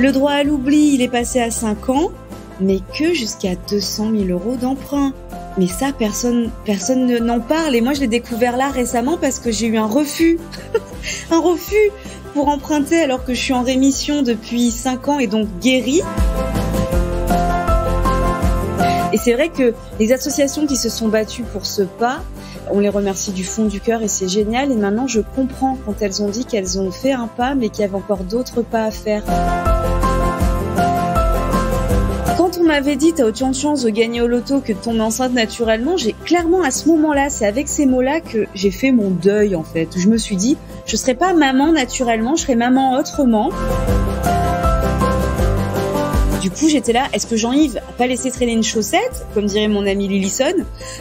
Le droit à l'oubli, il est passé à 5 ans, mais que jusqu'à 200 000 euros d'emprunt. Mais ça, personne, personne n'en parle. Et moi, je l'ai découvert là récemment parce que j'ai eu un refus. un refus pour emprunter alors que je suis en rémission depuis 5 ans et donc guérie. Et c'est vrai que les associations qui se sont battues pour ce pas, on les remercie du fond du cœur et c'est génial. Et maintenant, je comprends quand elles ont dit qu'elles ont fait un pas, mais qu'il y avait encore d'autres pas à faire. M'avait dit t'as autant de chances de gagner au loto que de tomber enceinte naturellement, j'ai clairement à ce moment-là, c'est avec ces mots-là que j'ai fait mon deuil en fait. Je me suis dit, je serai pas maman naturellement, je serai maman autrement. Du coup, j'étais là, est-ce que Jean-Yves a pas laissé traîner une chaussette, comme dirait mon ami Lillison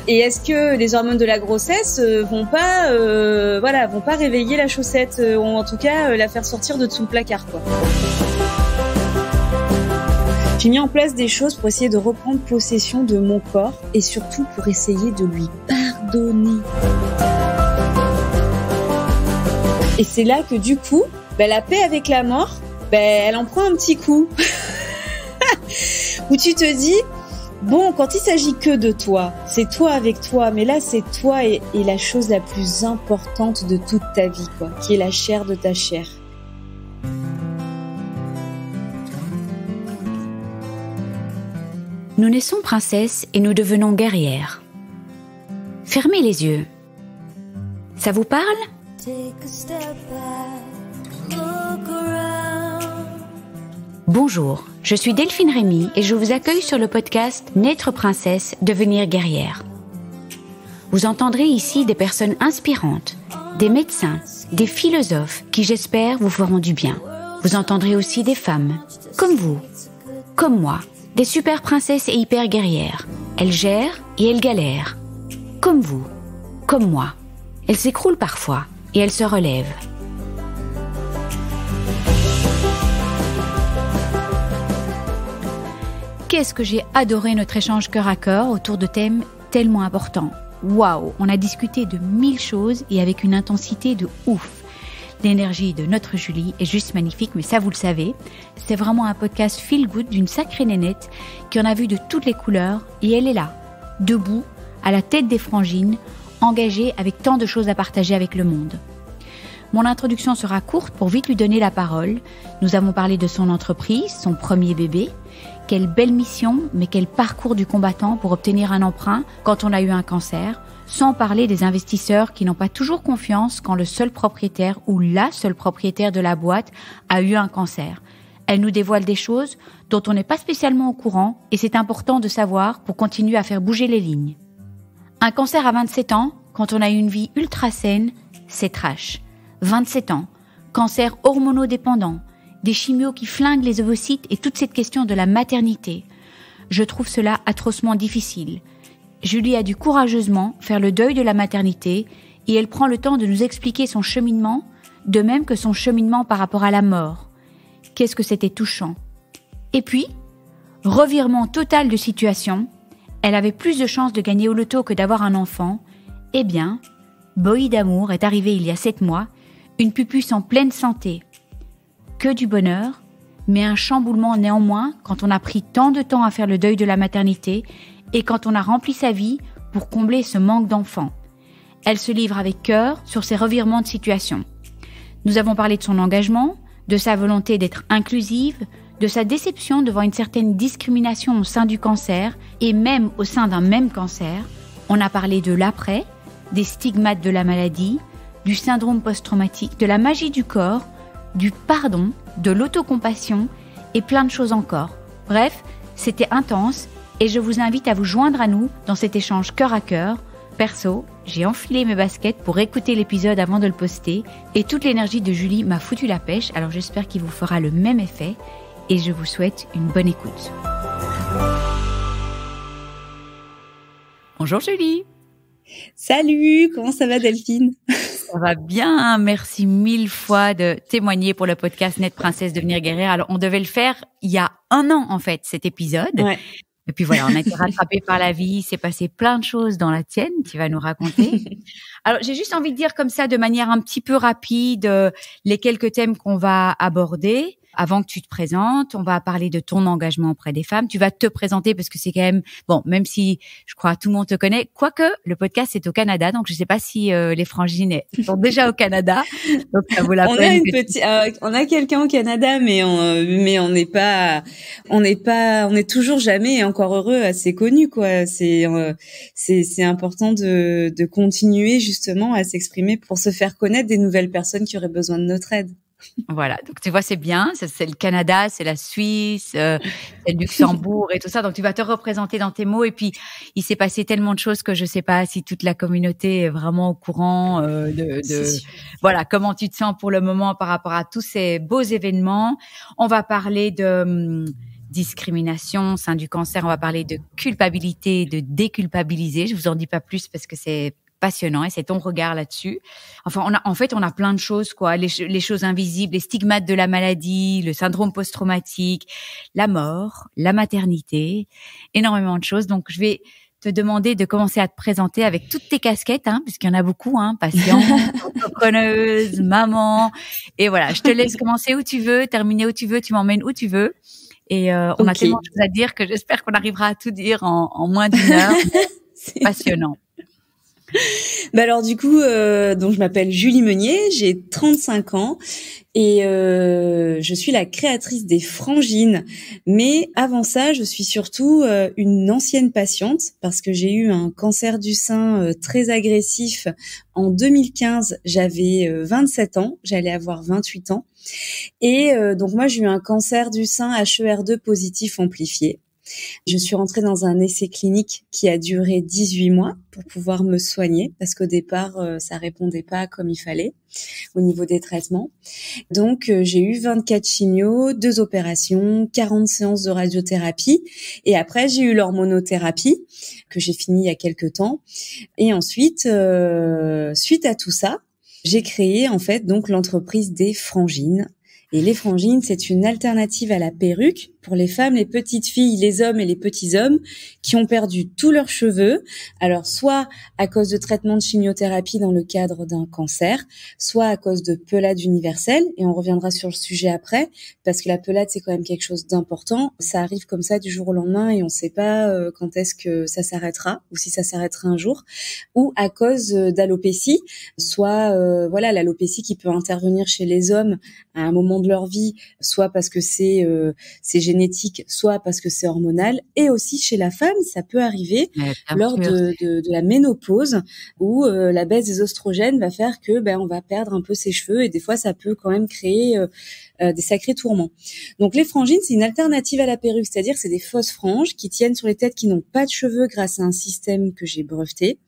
Et est-ce que les hormones de la grossesse euh, vont pas, euh, voilà, vont pas réveiller la chaussette, euh, ou en tout cas la faire sortir de tout le placard, quoi? J'ai mis en place des choses pour essayer de reprendre possession de mon corps et surtout pour essayer de lui pardonner. Et c'est là que du coup, bah, la paix avec la mort, bah, elle en prend un petit coup. Où tu te dis, bon, quand il s'agit que de toi, c'est toi avec toi, mais là c'est toi et, la chose la plus importante de toute ta vie, qui est la chair de ta chair. Nous naissons princesses et nous devenons guerrières. Fermez les yeux. Ça vous parle? Bonjour, je suis Delphine Rémy et je vous accueille sur le podcast Naître princesse, devenir guerrière. Vous entendrez ici des personnes inspirantes, des médecins, des philosophes qui j'espère vous feront du bien. Vous entendrez aussi des femmes, comme vous, comme moi, des super princesses et hyper guerrières. Elles gèrent et elles galèrent. Comme vous, comme moi. Elles s'écroulent parfois et elles se relèvent. Qu'est-ce que j'ai adoré notre échange cœur à cœur autour de thèmes tellement importants. Waouh, on a discuté de mille choses et avec une intensité de ouf. L'énergie de notre Julie est juste magnifique, mais ça vous le savez. C'est vraiment un podcast feel good d'une sacrée nénette qui en a vu de toutes les couleurs et elle est là, debout, à la tête des frangines, engagée avec tant de choses à partager avec le monde. Mon introduction sera courte pour vite lui donner la parole. Nous avons parlé de son entreprise, son premier bébé. Quelle belle mission, mais quel parcours du combattant pour obtenir un emprunt quand on a eu un cancer, sans parler des investisseurs qui n'ont pas toujours confiance quand le seul propriétaire ou la seule propriétaire de la boîte a eu un cancer. Elle nous dévoile des choses dont on n'est pas spécialement au courant et c'est important de savoir pour continuer à faire bouger les lignes. Un cancer à 27 ans, quand on a une vie ultra saine, c'est trash. 27 ans, cancer hormonodépendant, des chimios qui flinguent les ovocytes et toute cette question de la maternité. Je trouve cela atrocement difficile. Julie a dû courageusement faire le deuil de la maternité et elle prend le temps de nous expliquer son cheminement, de même que son cheminement par rapport à la mort. Qu'est-ce que c'était touchant. Et puis, revirement total de situation, elle avait plus de chances de gagner au loto que d'avoir un enfant. Eh bien, Boy d'amour est arrivé il y a sept mois, une pupuce en pleine santé, que du bonheur, mais un chamboulement néanmoins quand on a pris tant de temps à faire le deuil de la maternité et quand on a rempli sa vie pour combler ce manque d'enfants. Elle se livre avec cœur sur ses revirements de situation. Nous avons parlé de son engagement, de sa volonté d'être inclusive, de sa déception devant une certaine discrimination au sein du cancer et même au sein d'un même cancer. On a parlé de l'après, des stigmates de la maladie, du syndrome post-traumatique, de la magie du corps, du pardon, de l'autocompassion et plein de choses encore. Bref, c'était intense et je vous invite à vous joindre à nous dans cet échange cœur à cœur. Perso, j'ai enfilé mes baskets pour écouter l'épisode avant de le poster et toute l'énergie de Julie m'a foutu la pêche, alors j'espère qu'il vous fera le même effet et je vous souhaite une bonne écoute. Bonjour Julie Salut, comment ça va Delphine? Ça va bien. Merci mille fois de témoigner pour le podcast Net Princesse Devenir Guerrière. Alors, on devait le faire il y a un an, en fait, cet épisode. Et puis voilà, on a été rattrapé par la vie. Il s'est passé plein de choses dans la tienne. Tu vas nous raconter. Alors, j'ai juste envie de dire comme ça, de manière un petit peu rapide, euh, les quelques thèmes qu'on va aborder. Avant que tu te présentes, on va parler de ton engagement auprès des femmes. Tu vas te présenter parce que c'est quand même bon, même si je crois tout le monde te connaît. Quoique le podcast est au Canada, donc je sais pas si euh, les frangines sont déjà au Canada. Donc ça vaut la on A une petite, euh, on a quelqu'un au Canada, mais on, mais on n'est pas, on n'est pas, on est toujours jamais et encore heureux assez connu quoi. C'est, euh, c'est, c'est important de, de continuer justement à s'exprimer pour se faire connaître des nouvelles personnes qui auraient besoin de notre aide. Voilà, donc tu vois, c'est bien. C'est le Canada, c'est la Suisse, euh, c'est le Luxembourg et tout ça. Donc tu vas te représenter dans tes mots. Et puis, il s'est passé tellement de choses que je sais pas si toute la communauté est vraiment au courant euh, de, de voilà comment tu te sens pour le moment par rapport à tous ces beaux événements. On va parler de hum, discrimination sein du cancer. On va parler de culpabilité, de déculpabiliser. Je vous en dis pas plus parce que c'est passionnant et c'est ton regard là-dessus. Enfin, on a, en fait, on a plein de choses, quoi. Les, les choses invisibles, les stigmates de la maladie, le syndrome post-traumatique, la mort, la maternité, énormément de choses. Donc, je vais te demander de commencer à te présenter avec toutes tes casquettes, hein, puisqu'il y en a beaucoup, hein, patiente, entrepreneuse, maman. Et voilà, je te laisse commencer où tu veux, terminer où tu veux, tu m'emmènes où tu veux. Et euh, on a tellement de choses à dire que j'espère qu'on arrivera à tout dire en, en moins d'une heure. passionnant. bah alors du coup, euh, donc je m'appelle Julie Meunier, j'ai 35 ans et euh, je suis la créatrice des Frangines. Mais avant ça, je suis surtout euh, une ancienne patiente parce que j'ai eu un cancer du sein euh, très agressif en 2015. J'avais 27 ans, j'allais avoir 28 ans. Et donc moi, j'ai eu un cancer du sein HER2 positif amplifié. Je suis rentrée dans un essai clinique qui a duré 18 mois pour pouvoir me soigner parce qu'au départ, euh, ça répondait pas comme il fallait au niveau des traitements. Donc, euh, j'ai eu 24 chimios, deux opérations, 40 séances de radiothérapie et après, j'ai eu l'hormonothérapie que j'ai fini il y a quelques temps. Et ensuite, euh, suite à tout ça, j'ai créé en fait donc l'entreprise des frangines. Et les frangines, c'est une alternative à la perruque pour les femmes, les petites filles, les hommes et les petits hommes qui ont perdu tous leurs cheveux. Alors soit à cause de traitements de chimiothérapie dans le cadre d'un cancer, soit à cause de pelade universelle. Et on reviendra sur le sujet après parce que la pelade c'est quand même quelque chose d'important. Ça arrive comme ça du jour au lendemain et on ne sait pas euh, quand est-ce que ça s'arrêtera ou si ça s'arrêtera un jour. Ou à cause euh, d'alopécie, soit euh, voilà l'alopécie qui peut intervenir chez les hommes à un moment de leur vie, soit parce que c'est c'est génétique, soit parce que c'est hormonal, et aussi chez la femme, ça peut arriver lors de, de, de, la ménopause où euh, la baisse des oestrogènes va faire que ben on va perdre un peu ses cheveux et des fois ça peut quand même créer euh, euh, des sacrés tourments. Donc les frangines, c'est une alternative à la perruque, c'est-à-dire c'est des fausses franges qui tiennent sur les têtes qui n'ont pas de cheveux grâce à un système que j'ai breveté,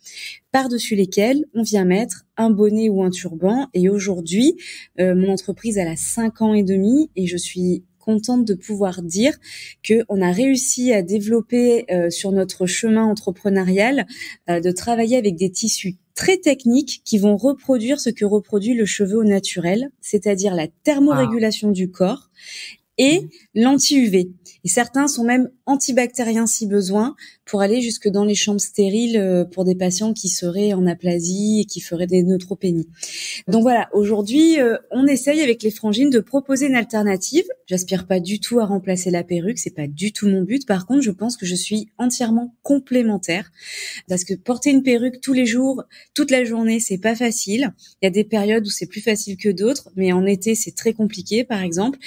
par-dessus lesquels on vient mettre un bonnet ou un turban. Et aujourd'hui, mon entreprise elle a cinq ans et demi et je suis contente de pouvoir dire que on a réussi à développer euh, sur notre chemin entrepreneurial euh, de travailler avec des tissus très techniques qui vont reproduire ce que reproduit le cheveu au naturel, c'est-à-dire la thermorégulation du corps et mmh. l'anti-UV. Et certains sont même antibactériens si besoin pour aller jusque dans les chambres stériles euh, pour des patients qui seraient en aplasie et qui feraient des neutropénies. Donc voilà, aujourd'hui, euh, on essaye avec les frangines de proposer une alternative. J'aspire pas du tout à remplacer la perruque, c'est pas du tout mon but. Par contre, je pense que je suis entièrement complémentaire parce que porter une perruque tous les jours, toute la journée, c'est pas facile. Il y a des périodes où c'est plus facile que d'autres, mais en été, c'est très compliqué, par exemple.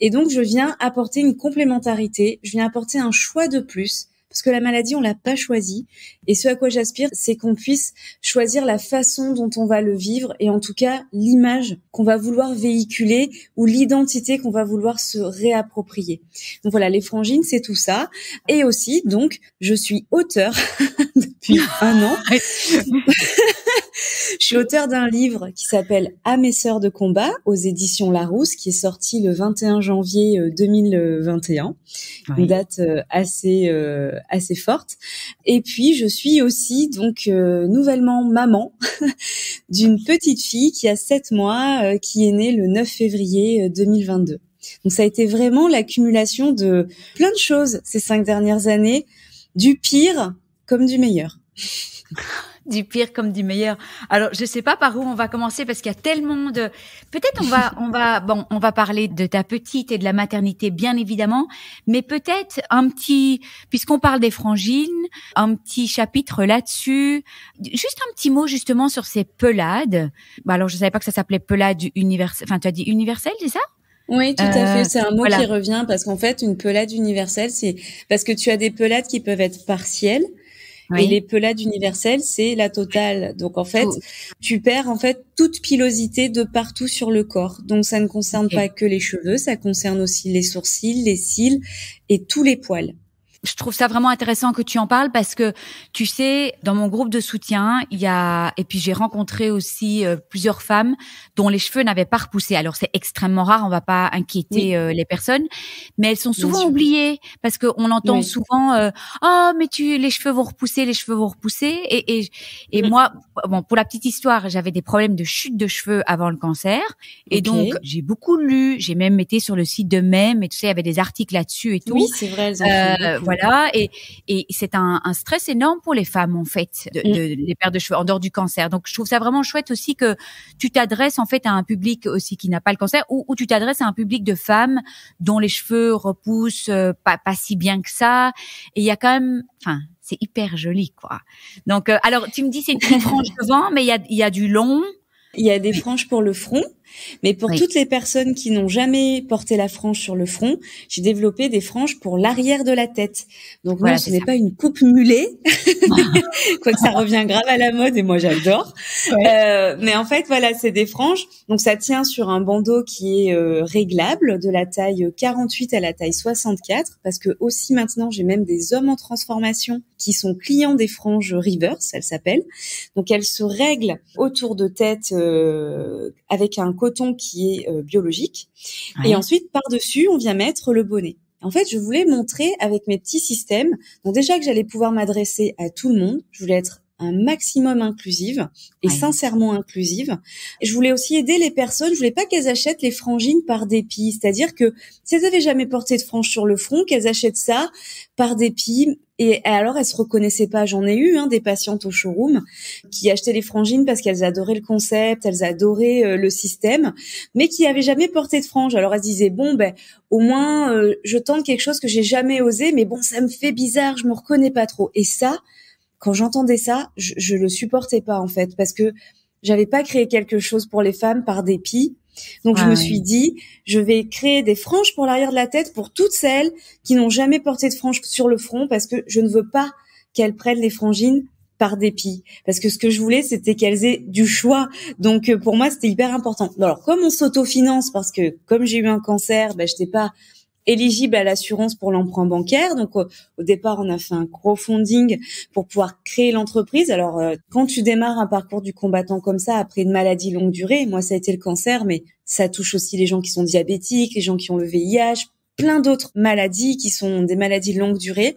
Et donc, je viens apporter une complémentarité, je viens apporter un choix de plus parce que la maladie, on l'a pas choisie. Et ce à quoi j'aspire, c'est qu'on puisse choisir la façon dont on va le vivre et en tout cas l'image qu'on va vouloir véhiculer ou l'identité qu'on va vouloir se réapproprier. Donc voilà, les frangines, c'est tout ça. Et aussi, donc, je suis auteur depuis un an. Je suis auteur d'un livre qui s'appelle À mes sœurs de combat aux éditions Larousse, qui est sorti le 21 janvier 2021, euh, une date euh, assez euh, assez forte. Et puis je suis aussi donc nouvellement maman d'une petite fille qui a 7 mois, qui est née le 9 février 2022. Donc ça a été vraiment l'accumulation de plein de choses ces cinq dernières années, du pire comme du meilleur. du pire comme du meilleur. Alors, je sais pas par où on va commencer parce qu'il y a tellement de. Peut-être on va, on va, bon, on va parler de ta petite et de la maternité, bien évidemment, mais peut-être un petit, puisqu'on parle des frangines, un petit chapitre là-dessus. Juste un petit mot justement sur ces pelades. Bah, alors, je savais pas que ça s'appelait pelade universelle. Enfin, tu as dit universelle, c'est ça? Oui, tout à fait. Euh, c'est un mot qui revient parce qu'en fait, une pelade universelle, c'est parce que tu as des pelades qui peuvent être partielles et les pelades universelles, c'est la totale. Donc en fait, tu perds en fait toute pilosité de partout sur le corps. Donc ça ne concerne pas que les cheveux, ça concerne aussi les sourcils, les cils et tous les poils je trouve ça vraiment intéressant que tu en parles parce que tu sais, dans mon groupe de soutien, il y a et puis j'ai rencontré aussi euh, plusieurs femmes dont les cheveux n'avaient pas repoussé. Alors c'est extrêmement rare, on va pas inquiéter euh, les personnes, mais elles sont souvent oubliées parce qu'on entend souvent euh, oh mais tu les cheveux vont repousser, les cheveux vont repousser et et, et moi bon pour la petite histoire, j'avais des problèmes de chute de cheveux avant le cancer. Et donc j'ai beaucoup lu, j'ai même été sur le site de Même et tu sais, il y avait des articles là-dessus et tout. Oui, c'est vrai, voilà. Et, et c'est un, un, stress énorme pour les femmes en fait, de, mm. de, les pertes de cheveux en dehors du cancer. Donc je trouve ça vraiment chouette aussi que tu t'adresses en fait à un public aussi qui n'a pas le cancer, ou, ou tu t'adresses à un public de femmes dont les cheveux repoussent euh, pas, pas si bien que ça. Et il y a quand même, enfin, c'est hyper joli quoi. Donc euh, alors tu me dis c'est une frange devant, mais il y a, il y a du long. Il y a des franges pour le front. Mais pour toutes les personnes qui n'ont jamais porté la frange sur le front, j'ai développé des franges pour l'arrière de la tête. Donc moi, ce n'est pas une coupe mulet, quoique ça revient grave à la mode et moi j'adore. Euh, mais en fait, voilà, c'est des franges. Donc ça tient sur un bandeau qui est euh, réglable de la taille 48 à la taille 64, parce que aussi maintenant j'ai même des hommes en transformation qui sont clients des franges reverse, elles s'appellent. Donc elles se règlent autour de tête euh, avec un coton qui est euh, biologique. Et ensuite, par-dessus, on vient mettre le bonnet. En fait, je voulais montrer avec mes petits systèmes, donc déjà que j'allais pouvoir m'adresser à tout le monde, je voulais être un maximum inclusive et sincèrement inclusive. Je voulais aussi aider les personnes. Je voulais pas qu'elles achètent les frangines par dépit, c'est-à-dire que si elles avaient jamais porté de frange sur le front, qu'elles achètent ça par dépit. Et alors, elles se reconnaissaient pas. J'en ai eu hein, des patientes au showroom qui achetaient les frangines parce qu'elles adoraient le concept, elles adoraient euh, le système, mais qui avaient jamais porté de frange. Alors elles se disaient bon ben au moins euh, je tente quelque chose que j'ai jamais osé, mais bon ça me fait bizarre, je me reconnais pas trop. Et ça, quand j'entendais ça, je, je le supportais pas en fait parce que j'avais pas créé quelque chose pour les femmes par dépit. Donc je me suis dit, je vais créer des franges pour l'arrière de la tête pour toutes celles qui n'ont jamais porté de franges sur le front parce que je ne veux pas qu'elles prennent les frangines par dépit. Parce que ce que je voulais c'était qu'elles aient du choix. Donc euh, pour moi c'était hyper important. Alors comme on s'autofinance parce que comme j'ai eu un cancer ben j'étais pas éligible à l'assurance pour l'emprunt bancaire. Donc au, départ, on a fait un crowdfunding pour pouvoir créer l'entreprise. Alors euh, quand tu démarres un parcours du combattant comme ça après une maladie longue durée, moi ça a été le cancer, mais ça touche aussi les gens qui sont diabétiques, les gens qui ont le VIH, plein d'autres maladies qui sont des maladies de longue durée.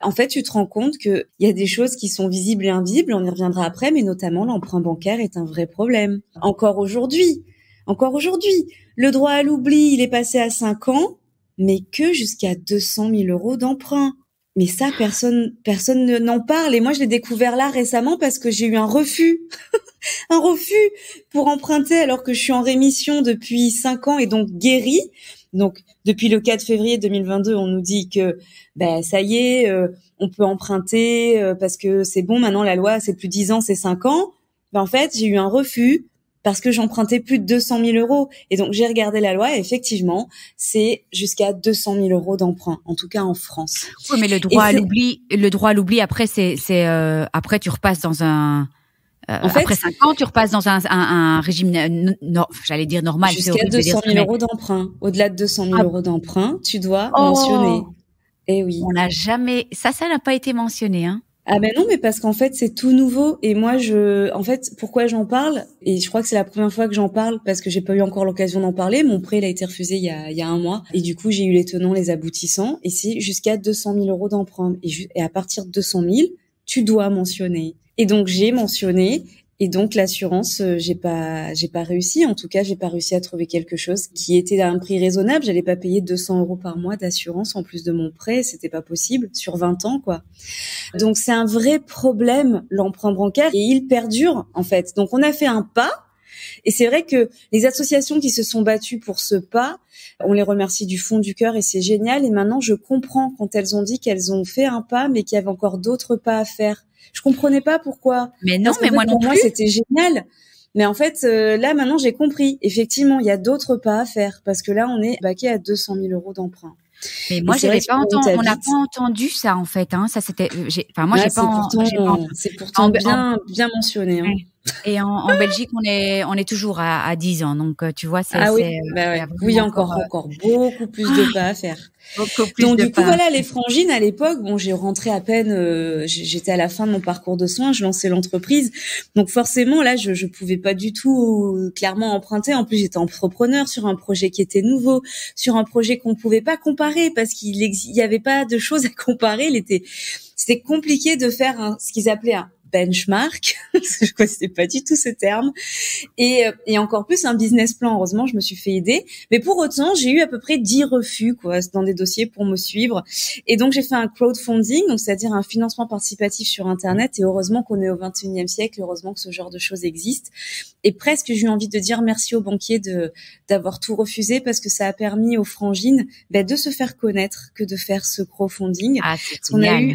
En fait, tu te rends compte qu'il y a des choses qui sont visibles et invisibles, on y reviendra après, mais notamment l'emprunt bancaire est un vrai problème. Encore aujourd'hui, encore aujourd'hui, le droit à l'oubli, il est passé à 5 ans mais que jusqu'à 200 000 euros d'emprunt. Mais ça, personne, personne n'en parle. Et moi, je l'ai découvert là récemment parce que j'ai eu un refus, un refus pour emprunter alors que je suis en rémission depuis cinq ans et donc guérie. Donc, depuis le 4 février 2022, on nous dit que, ben, ça y est, euh, on peut emprunter euh, parce que c'est bon. Maintenant, la loi, c'est plus 10 ans, c'est 5 ans. Ben, en fait, j'ai eu un refus parce que j'empruntais plus de 200 000 euros. Et donc j'ai regardé la loi et effectivement, c'est jusqu'à 200 000 euros d'emprunt, en tout cas en France. Oui, mais le droit à l'oubli, le droit à l'oubli après, c'est, c'est euh, après tu repasses dans un. Euh, en fait, après 5 ans, tu repasses dans un, un, un régime, non, j'allais dire normal. Jusqu'à 200 000 euros d'emprunt. Au-delà de 200 000 ah. euros d'emprunt, tu dois oh. mentionner. Eh oui. On n'a jamais, ça, ça n'a pas été mentionné, hein. Ah ben non, mais parce qu'en fait c'est tout nouveau. Et moi je, en fait pourquoi j'en parle? Et je crois que c'est la première fois que j'en parle parce que j'ai pas eu encore l'occasion d'en parler. Mon prêt il a été refusé il y a, il y a un mois. Et du coup j'ai eu les tenants, les aboutissants. Et c'est jusqu'à 200 000 euros d'emprunt. Et, et à partir de 200 000 tu dois mentionner. Et donc j'ai mentionné Et donc l'assurance, euh, j'ai pas, j'ai pas réussi. En tout cas, j'ai pas réussi à trouver quelque chose qui était à un prix raisonnable. J'allais pas payer 200 euros par mois d'assurance en plus de mon prêt. C'était pas possible sur 20 ans, quoi. Donc c'est un vrai problème l'emprunt bancaire et il perdure en fait. Donc on a fait un pas. Et c'est vrai que les associations qui se sont battues pour ce pas, on les remercie du fond du cœur et c'est génial. Et maintenant, je comprends quand elles ont dit qu'elles ont fait un pas, mais qu'il y avait encore d'autres pas à faire je comprenais pas pourquoi. Mais non, mais moi non pour moi c'était génial. Mais en fait, euh, là maintenant j'ai compris. Effectivement, il y a d'autres pas à faire parce que là on est baqué à 200 000 euros d'emprunt. Mais moi, j'avais pas entendu, on n'a pas entendu ça en fait. Hein. Ça c'était, enfin moi j'ai pas, pourtant, c'est pourtant bien, bien mentionné. Hein. Et en, en, Belgique, on est on est toujours à, à 10 ans, donc euh, tu vois, c'est ah oui, bah ouais. oui encore encore beaucoup plus de pas à faire. Donc du coup voilà les frangines à l'époque bon j'ai rentré à peine euh, j'étais à la fin de mon parcours de soins je lançais l'entreprise. Donc forcément là je je pouvais pas du tout euh, clairement emprunter. En plus j'étais entrepreneur sur un projet qui était nouveau sur un projet qu'on pouvait pas comparer parce qu'il y avait pas de choses à comparer. Il était c'était compliqué de faire un, ce qu'ils appelaient un benchmark, je connaissais pas du tout ce terme, et, euh, et encore plus un business plan. Heureusement, je me suis fait aider, mais pour autant, j'ai eu à peu près 10 refus quoi dans des dossiers pour me suivre, et donc j'ai fait un crowdfunding, donc c'est-à-dire un financement participatif sur Internet. Et heureusement qu'on est au 21e siècle, heureusement que ce genre de choses existe. Et presque, j'ai eu envie de dire merci aux banquiers de d'avoir tout refusé parce que ça a permis aux frangines ben, de se faire connaître que de faire ce crowdfunding. Ah, c'est.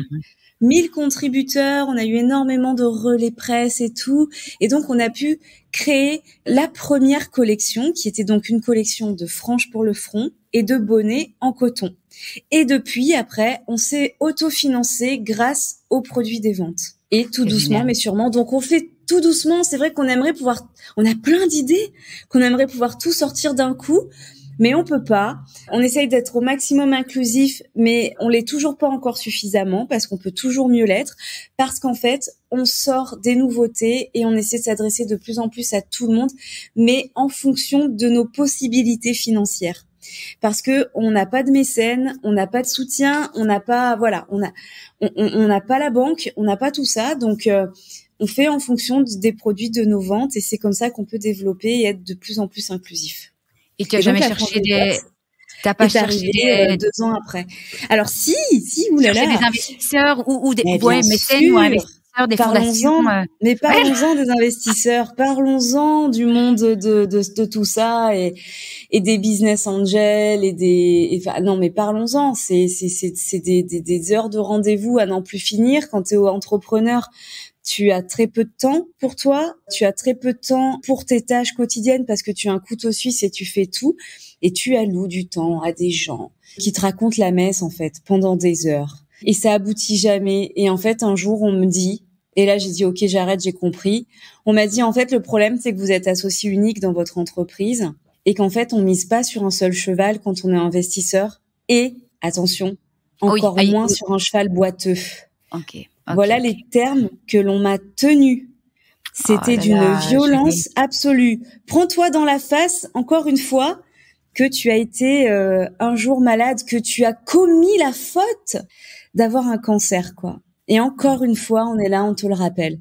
1000 contributeurs, on a eu énormément de relais presse et tout. Et donc, on a pu créer la première collection, qui était donc une collection de franges pour le front et de bonnets en coton. Et depuis, après, on s'est autofinancé grâce aux produits des ventes. Et tout doucement, mais sûrement. Donc, on fait tout doucement. C'est vrai qu'on aimerait pouvoir, on a plein d'idées, qu'on aimerait pouvoir tout sortir d'un coup mais on peut pas. On essaye d'être au maximum inclusif, mais on l'est toujours pas encore suffisamment parce qu'on peut toujours mieux l'être. Parce qu'en fait, on sort des nouveautés et on essaie de s'adresser de plus en plus à tout le monde, mais en fonction de nos possibilités financières. Parce que on n'a pas de mécène, on n'a pas de soutien, on n'a pas, voilà, on a, on n'a pas la banque, on n'a pas tout ça, donc. Euh, on fait en fonction des produits de nos ventes et c'est comme ça qu'on peut développer et être de plus en plus inclusif. Et tu as jamais cherché des, T'as pas cherché des... Euh, deux ans après. Alors si, si, oulala. des investisseurs ou, ou des ouais, mécènes ou investisseurs, des fondations. Euh... Mais parlons-en des investisseurs, parlons-en du monde de, de, de, tout ça et, et des business angels et des. enfin, non, mais parlons-en. C'est c'est c'est des, des, des heures de rendez-vous à n'en plus finir quand tu es entrepreneur tu as très peu de temps pour toi, tu as très peu de temps pour tes tâches quotidiennes parce que tu as un couteau suisse et tu fais tout et tu alloues du temps à des gens qui te racontent la messe en fait pendant des heures et ça aboutit jamais et en fait un jour on me dit et là j'ai dit OK, j'arrête, j'ai compris. On m'a dit en fait le problème c'est que vous êtes associé unique dans votre entreprise et qu'en fait on mise pas sur un seul cheval quand on est investisseur et attention, encore moins sur un cheval boiteux. OK. Voilà les termes que l'on m'a tenus. C'était oh d'une violence absolue. Prends-toi dans la face, encore une fois, que tu as été euh, un jour malade, que tu as commis la faute d'avoir un cancer, quoi. Et encore une fois, on est là, on te le rappelle.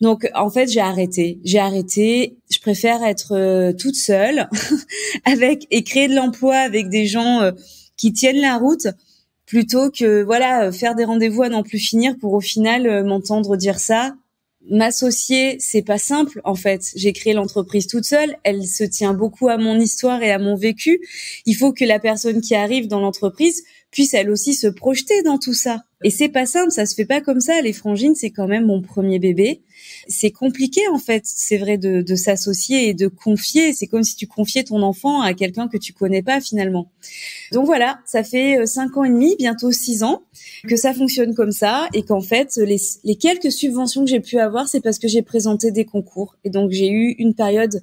Donc, en fait, j'ai arrêté. J'ai arrêté. Je préfère être euh, toute seule avec et créer de l'emploi avec des gens euh, qui tiennent la route plutôt que voilà faire des rendez-vous à n'en plus finir pour au final euh, m'entendre dire ça. M'associer, c'est pas simple en fait. J'ai créé l'entreprise toute seule, elle se tient beaucoup à mon histoire et à mon vécu. Il faut que la personne qui arrive dans l'entreprise puisse elle aussi se projeter dans tout ça. Et c'est pas simple, ça se fait pas comme ça. Les frangines, c'est quand même mon premier bébé. C'est compliqué en fait, c'est vrai de, de s'associer et de confier. C'est comme si tu confiais ton enfant à quelqu'un que tu connais pas finalement. Donc voilà, ça fait euh, cinq ans et demi, bientôt six ans, que ça fonctionne comme ça et qu'en fait les, les quelques subventions que j'ai pu avoir, c'est parce que j'ai présenté des concours. Et donc j'ai eu une période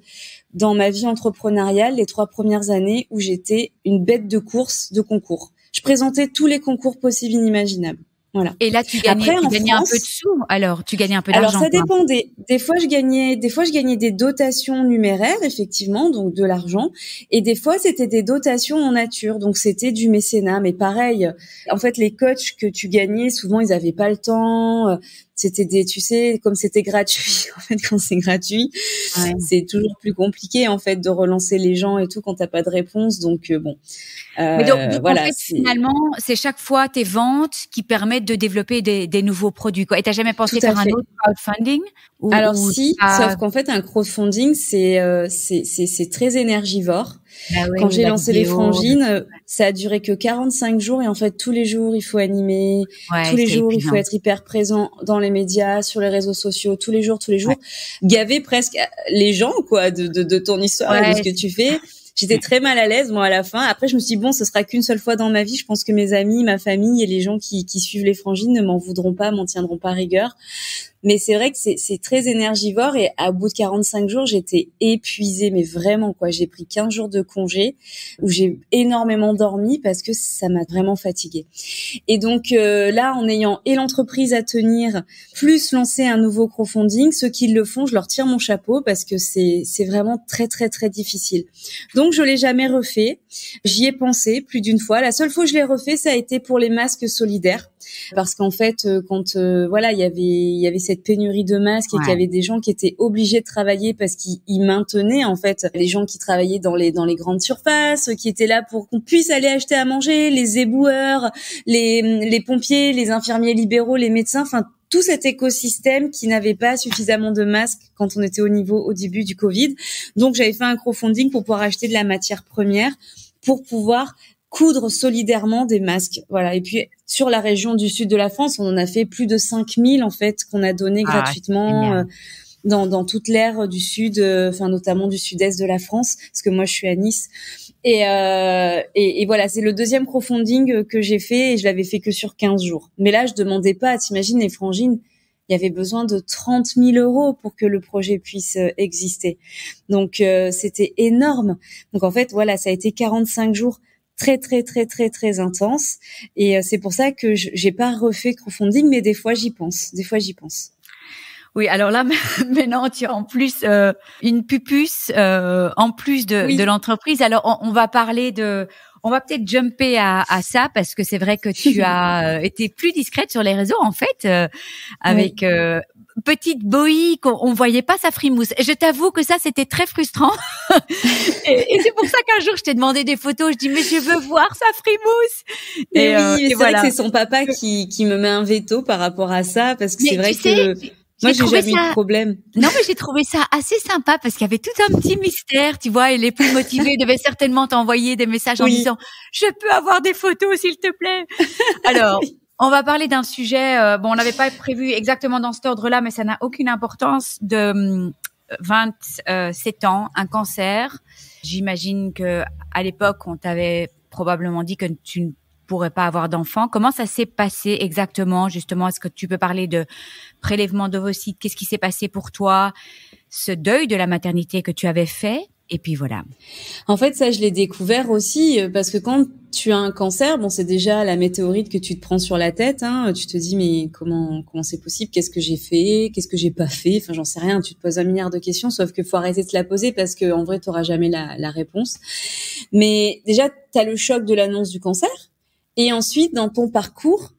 dans ma vie entrepreneuriale, les trois premières années, où j'étais une bête de course de concours je présentais tous les concours possibles inimaginables. Voilà. Et là, tu gagnais, Après, tu gagnais un peu de sous. Alors, tu gagnais un peu d'argent. Alors, ça dépendait. Des fois, je gagnais, des fois, je gagnais des dotations numéraires, effectivement, donc de l'argent. Et des fois, c'était des dotations en nature, donc c'était du mécénat. Mais pareil, en fait, les coachs que tu gagnais, souvent, ils avaient pas le temps. C'était des, tu sais, comme c'était gratuit. En fait, quand c'est gratuit, c'est toujours plus compliqué en fait de relancer les gens et tout quand t'as pas de réponse. Donc euh, bon, euh, Mais donc, voilà. En fait, finalement, c'est chaque fois tes ventes qui permettent de développer des, des nouveaux produits. Quoi. Et t'as jamais pensé faire un autre crowdfunding Alors si, sauf qu'en fait, un crowdfunding, c'est euh, c'est c'est très énergivore. Ah Quand j'ai lancé les frangines, ça a duré que 45 jours et en fait tous les jours il faut animer, tous les jours il faut être hyper présent dans les médias, sur les réseaux sociaux, tous les jours, tous les jours, gaver presque les gens quoi de, de, de ton histoire et de ce que tu fais. J'étais très mal à l'aise moi à la fin. Après je me suis dit bon, ce sera qu'une seule fois dans ma vie. Je pense que mes amis, ma famille et les gens qui, qui suivent les frangines ne m'en voudront pas, m'en tiendront pas rigueur. Mais c'est vrai que c'est très énergivore et à bout de 45 jours, j'étais épuisée, mais vraiment quoi. J'ai pris 15 jours de congé où j'ai énormément dormi parce que ça m'a vraiment fatiguée. Et donc euh, là, en ayant et l'entreprise à tenir, plus lancer un nouveau crowdfunding, ceux qui le font, je leur tire mon chapeau parce que c'est vraiment très très très difficile. Donc je l'ai jamais refait. J'y ai pensé plus d'une fois. La seule fois que je l'ai refait, ça a été pour les masques solidaires parce qu'en fait, euh, quand euh, voilà, il y avait il y avait cette pénurie de masques et qu'il y avait des gens qui étaient obligés de travailler parce qu'ils maintenaient en fait les gens qui travaillaient dans les dans les grandes surfaces, qui étaient là pour qu'on puisse aller acheter à manger, les éboueurs, les les pompiers, les infirmiers libéraux, les médecins, enfin tout cet écosystème qui n'avait pas suffisamment de masques quand on était au niveau au début du Covid. Donc j'avais fait un crowdfunding pour pouvoir acheter de la matière première pour pouvoir coudre solidairement des masques. Voilà. Et puis sur la région du sud de la France, on en a fait plus de 5000 en fait qu'on a donné ah, gratuitement euh, dans, dans toute l'aire du sud, euh, enfin notamment du sud-est de la France, parce que moi je suis à Nice. Et, euh, et, et, voilà, c'est le deuxième crowdfunding que j'ai fait et je l'avais fait que sur 15 jours. Mais là, je demandais pas, t'imagines les frangines, il y avait besoin de 30 000 euros pour que le projet puisse exister. Donc c'était énorme. Donc en fait, voilà, ça a été 45 jours très très très très très intense. Et euh, c'est pour ça que j'ai pas refait crowdfunding mais des fois j'y pense. Des fois j'y pense. Oui, alors là maintenant tu as en plus euh, une pupus euh, en plus de, de l'entreprise. Alors on, va parler de, on va peut-être jumper à, à, ça parce que c'est vrai que tu as été plus discrète sur les réseaux en fait avec petite Boï qu'on on voyait pas sa frimousse. Je t'avoue que ça c'était très frustrant. et, c'est pour ça qu'un jour je t'ai demandé des photos. Je dis mais je veux voir sa frimousse. Et, oui, euh, c'est vrai que c'est son papa qui qui me met un veto par rapport à ça parce que c'est vrai que moi, j'ai jamais eu de problème. Non, mais j'ai trouvé ça assez sympa parce qu'il y avait tout un petit mystère, tu vois, et les plus motivés devaient certainement t'envoyer des messages en disant « Je peux avoir des photos, s'il te plaît ?» Alors, on va parler d'un sujet, euh, bon, on n'avait pas prévu exactement dans cet ordre-là, mais ça n'a aucune importance, de 27 euh, ans, un cancer. J'imagine que à l'époque, on t'avait probablement dit que tu ne pourrais pas avoir d'enfant. Comment ça s'est passé exactement, justement Est-ce que tu peux parler de prélèvement d'ovocytes? Qu'est-ce qui s'est passé pour toi? Ce deuil de la maternité que tu avais fait et puis voilà. En fait, ça, je l'ai découvert aussi euh, parce que quand tu as un cancer, bon, c'est déjà la météorite que tu te prends sur la tête. Hein, tu te dis mais comment comment c'est possible? Qu'est-ce que j'ai fait? Qu'est-ce que j'ai pas fait? Enfin, j'en sais rien. Tu te poses un milliard de questions, sauf que faut arrêter de te la poser parce que en vrai, tu auras jamais la, la réponse. Mais déjà, tu as le choc de l'annonce du cancer, et ensuite dans ton parcours,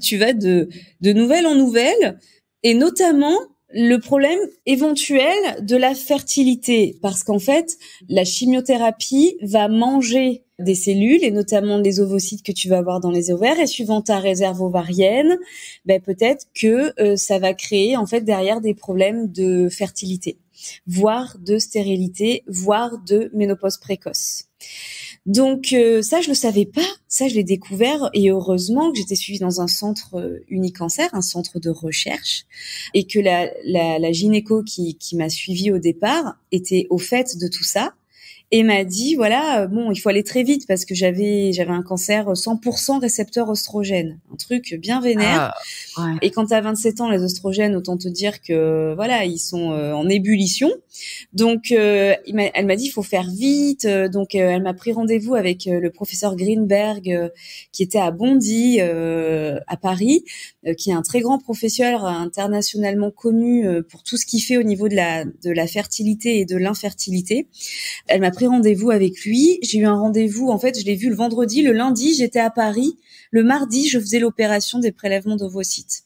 tu vas de de nouvelle en nouvelle, et notamment le problème éventuel de la fertilité, parce qu'en fait, la chimiothérapie va manger des cellules et notamment les ovocytes que tu vas avoir dans les ovaires et suivant ta réserve ovarienne, ben peut-être que euh, ça va créer en fait derrière des problèmes de fertilité, voire de stérilité, voire de ménopause précoce. Donc euh, ça, je le savais pas. Ça, je l'ai découvert et heureusement que j'étais suivie dans un centre euh, Unicancer, un centre de recherche, et que la, la, la gynéco qui, qui m'a suivie au départ était au fait de tout ça et m'a dit voilà euh, bon il faut aller très vite parce que j'avais j'avais un cancer 100% récepteur oestrogène un truc bien vénère. Ah, et quand tu as 27 ans les oestrogènes autant te dire que voilà ils sont euh, en ébullition. Donc euh, elle m'a dit il faut faire vite. Donc elle m'a pris rendez-vous avec le professeur Greenberg qui était à Bondy à Paris qui est un très grand professeur internationalement connu pour tout ce qu'il fait au niveau de la de la fertilité et de l'infertilité. Elle m'a pris rendez-vous avec lui. J'ai eu un rendez-vous. En fait, je l'ai vu le vendredi. Le lundi, j'étais à Paris. Le mardi, je faisais l'opération des prélèvements d'ovocytes.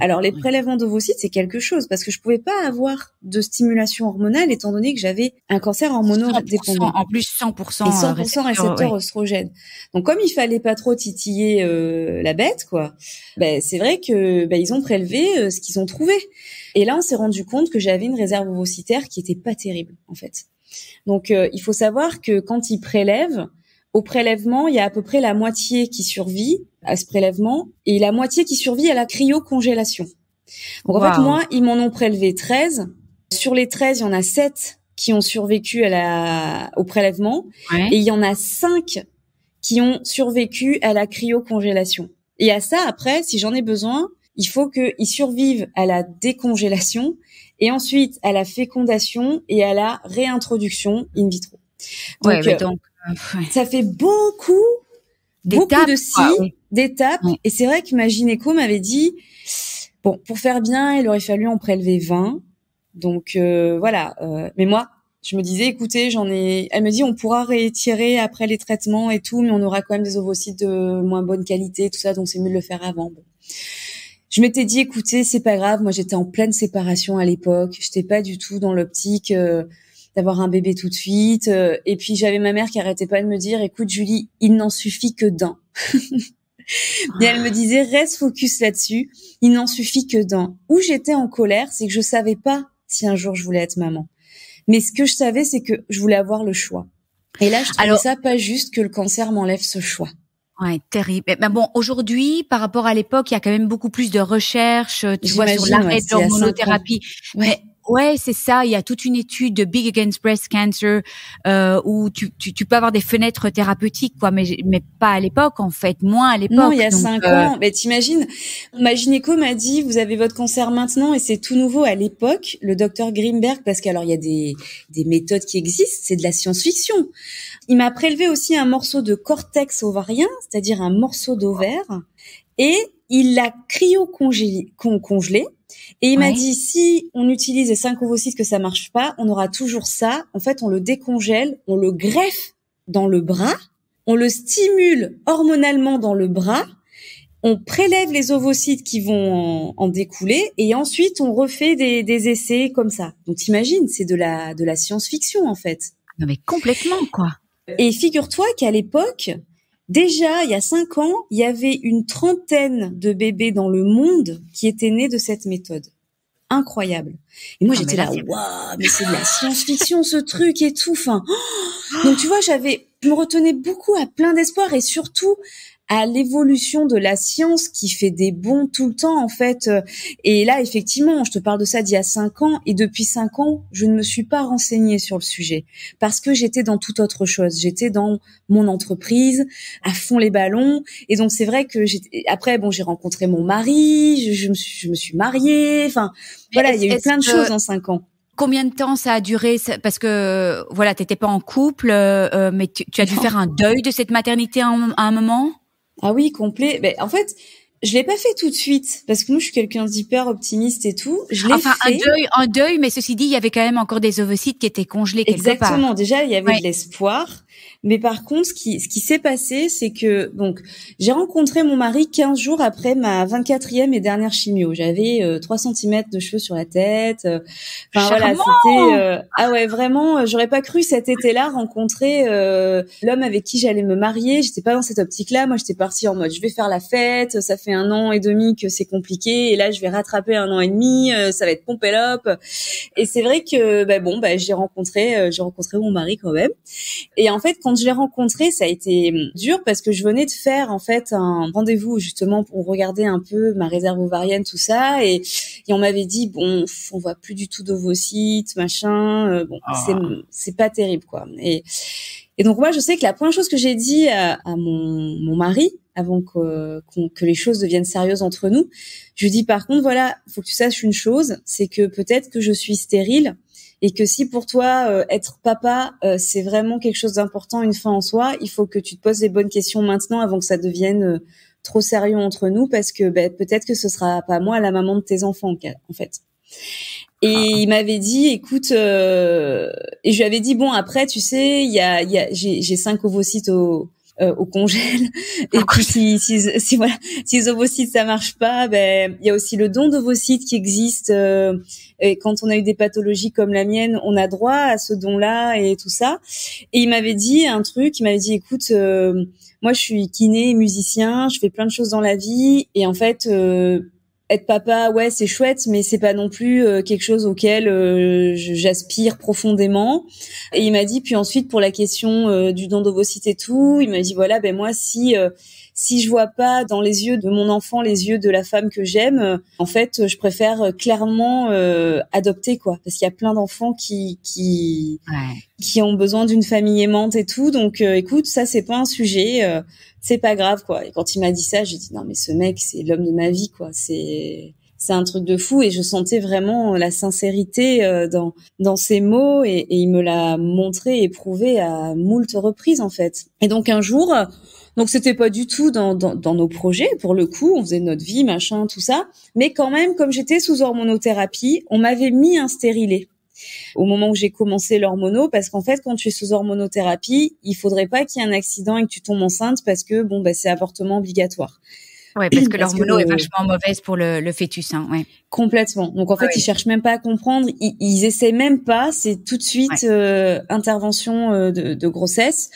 Alors les prélèvements d'ovocytes, c'est quelque chose parce que je pouvais pas avoir de stimulation hormonale étant donné que j'avais un cancer hormonodépendant. En plus 100%, et 100 récepteur oestrogène. Donc comme il fallait pas trop titiller euh, la bête, quoi, ben, c'est vrai que ben, ils ont prélevé euh, ce qu'ils ont trouvé. Et là, on s'est rendu compte que j'avais une réserve ovocytaire qui était pas terrible en fait. Donc euh, il faut savoir que quand ils prélèvent, au prélèvement, il y a à peu près la moitié qui survit à ce prélèvement et la moitié qui survit à la cryocongélation. Donc en fait, moi, ils m'en ont prélevé 13. Sur les 13, il y en a 7 qui ont survécu à la, au prélèvement et il y en a 5 qui ont survécu à la cryocongélation. Et à ça, après, si j'en ai besoin, il faut qu'ils survivent à la décongélation et ensuite à la fécondation et à la réintroduction in vitro. Donc, ouais, donc ça fait beaucoup, beaucoup de si, d'étapes. Et c'est vrai que ma gynéco m'avait dit, bon, pour faire bien, il aurait fallu en prélever 20. Donc euh, voilà. Euh, mais moi, je me disais, écoutez, j'en ai. Elle me dit, on pourra rétirer après les traitements et tout, mais on aura quand même des ovocytes de moins bonne qualité, tout ça, donc c'est mieux de le faire avant. Je m'étais dit, écoutez, c'est pas grave. Moi, j'étais en pleine séparation à l'époque. J'étais pas du tout dans l'optique. Euh, d'avoir un bébé tout de suite. Euh, et puis j'avais ma mère qui arrêtait pas de me dire, écoute Julie, il n'en suffit que d'un. Mais elle me disait, reste focus là-dessus. Il n'en suffit que d'un. Où j'étais en colère, c'est que je savais pas si un jour je voulais être maman. Mais ce que je savais, c'est que je voulais avoir le choix. Et là, je trouvais ça pas juste que le cancer m'enlève ce choix. Ouais, terrible. Mais bon, aujourd'hui, par rapport à l'époque, il y a quand même beaucoup plus de recherches, tu vois, sur l'arrêt de l'hormonothérapie. Mais Ouais, c'est ça. Il y a toute une étude de Big Against Breast Cancer euh, où tu, tu, tu, peux avoir des fenêtres thérapeutiques, quoi, mais mais pas à l'époque en fait, moins à l'époque. Non, il y a cinq euh, ans. Mais t'imagines, ma gynéco m'a dit vous avez votre cancer maintenant et c'est tout nouveau à l'époque. Le docteur Greenberg, parce qu'alors il y a des des méthodes qui existent, c'est de la science-fiction. Il m'a prélevé aussi un morceau de cortex ovarien, c'est-à-dire un morceau d'ovaire, et il l'a cryo-congelé. Congelé, et il m'a dit, si on utilise les 5 ovocytes que ça marche pas, on aura toujours ça. En fait, on le décongèle, on le greffe dans le bras, on le stimule hormonalement dans le bras, on prélève les ovocytes qui vont en, découler et ensuite on refait des, des essais comme ça. Donc t'imagines, c'est de la de la science-fiction en fait. Non mais complètement quoi. Et figure-toi qu'à l'époque, Déjà, il y a cinq ans, il y avait une trentaine de bébés dans le monde qui étaient nés de cette méthode. Incroyable. Et moi, j'étais là, waouh, mais c'est de la science-fiction, ce truc et tout. Enfin, donc tu vois, j'avais, je me retenais beaucoup à plein d'espoir et surtout à l'évolution de la science qui fait des bons tout le temps en fait. Et là, effectivement, je te parle de ça d'il y a cinq ans et depuis cinq ans, je ne me suis pas renseignée sur le sujet parce que j'étais dans toute autre chose. J'étais dans mon entreprise, à fond les ballons. Et donc c'est vrai que j'étais. Après, bon, j'ai rencontré mon mari, je, me suis, je me suis mariée. Enfin, voilà, il y a eu plein de choses en cinq ans combien de temps ça a duré? Parce que voilà, t'étais pas en couple, euh, mais tu, as dû faire un deuil de cette maternité à un moment? Ah oui, complet. Ben, en fait, je l'ai pas fait tout de suite parce que moi je suis quelqu'un d'hyper optimiste et tout. Je l'ai enfin, un deuil, un deuil, mais ceci dit, il y avait quand même encore des ovocytes qui étaient congelés quelque Exactement. part. Exactement. Déjà, il y avait de l'espoir. Mais par contre, ce qui, ce qui s'est passé, c'est que donc j'ai rencontré mon mari 15 jours après ma 24e et dernière chimio. J'avais euh, 3 cm de cheveux sur la tête. Euh, enfin voilà, c'était euh, ah ouais vraiment. Euh, j'aurais pas cru cet été-là rencontrer l'homme avec qui j'allais me marier. J'étais pas dans cette optique-là. Moi, j'étais partie en mode je vais faire la fête. Ça fait un an et demi que c'est compliqué et là je vais rattraper un an et demi. ça va être pompé Et c'est vrai que bah, bon bah j'ai rencontré j'ai rencontré mon mari quand même. Et en fait quand je l'ai rencontré, ça a été hum, dur parce que je venais de faire en fait un rendez-vous justement pour regarder un peu ma réserve ovarienne, tout ça, et, et on m'avait dit bon, on voit plus du tout d'ovocytes, machin, euh, bon, ah. c'est c'est pas terrible quoi. Et et donc moi, je sais que la première chose que j'ai dit à, à mon, mon mari avant que, que les choses deviennent sérieuses entre nous, je lui dis par contre voilà, faut que tu saches une chose, c'est que peut-être que je suis stérile et que si pour toi euh, être papa euh, c'est vraiment quelque chose d'important, une fin en soi, il faut que tu te poses les bonnes questions maintenant avant que ça devienne euh, trop sérieux entre nous parce que ben, peut-être que ce sera pas moi la maman de tes enfants en fait. Et ah. il m'avait dit, écoute, euh, et je lui avais dit, bon, après, tu sais, il y a, y a j'ai cinq ovocytes au, euh, au congèle. Et puis si, si, si, voilà, si les ovocytes ça marche pas, ben il y a aussi le don d'ovocytes qui existe. Euh, et quand on a eu des pathologies comme la mienne, on a droit à ce don-là et tout ça. Et il m'avait dit un truc, il m'avait dit, écoute, euh, moi je suis kiné, musicien, je fais plein de choses dans la vie, et en fait être papa, ouais, c'est chouette, mais c'est pas non plus euh, quelque chose auquel euh, j'aspire profondément. Et il m'a dit, puis ensuite pour la question euh, du don d'ovocytes et tout, il m'a dit voilà, ben moi si si je vois pas dans les yeux de mon enfant les yeux de la femme que j'aime, en fait, je préfère clairement adopter quoi, parce qu'il y a plein d'enfants qui qui qui ont besoin d'une famille aimante et tout. Donc, écoute, ça c'est pas un sujet c'est pas grave quoi. Et quand il m'a dit ça, j'ai dit non mais ce mec c'est l'homme de ma vie quoi. C'est c'est un truc de fou et je sentais vraiment la sincérité euh, dans dans ses mots et, et il me l'a montré et prouvé à moult reprises en fait. Et donc un jour, donc c'était pas du tout dans, dans, dans nos projets pour le coup, on faisait notre vie machin tout ça, mais quand même comme j'étais sous hormonothérapie, on m'avait mis un stérilet au moment où j'ai commencé l'hormono parce qu'en fait quand tu es sous hormonothérapie, il faudrait pas qu'il y ait un accident et que tu tombes enceinte parce que bon bah c'est avortement obligatoire. Ouais, parce que l'hormono est vachement mauvaise pour le, le fœtus, hein, ouais. Complètement. Donc en fait, ils cherchent même pas à comprendre, ils, ils essaient même pas, c'est tout de suite euh, intervention euh, de, de, grossesse.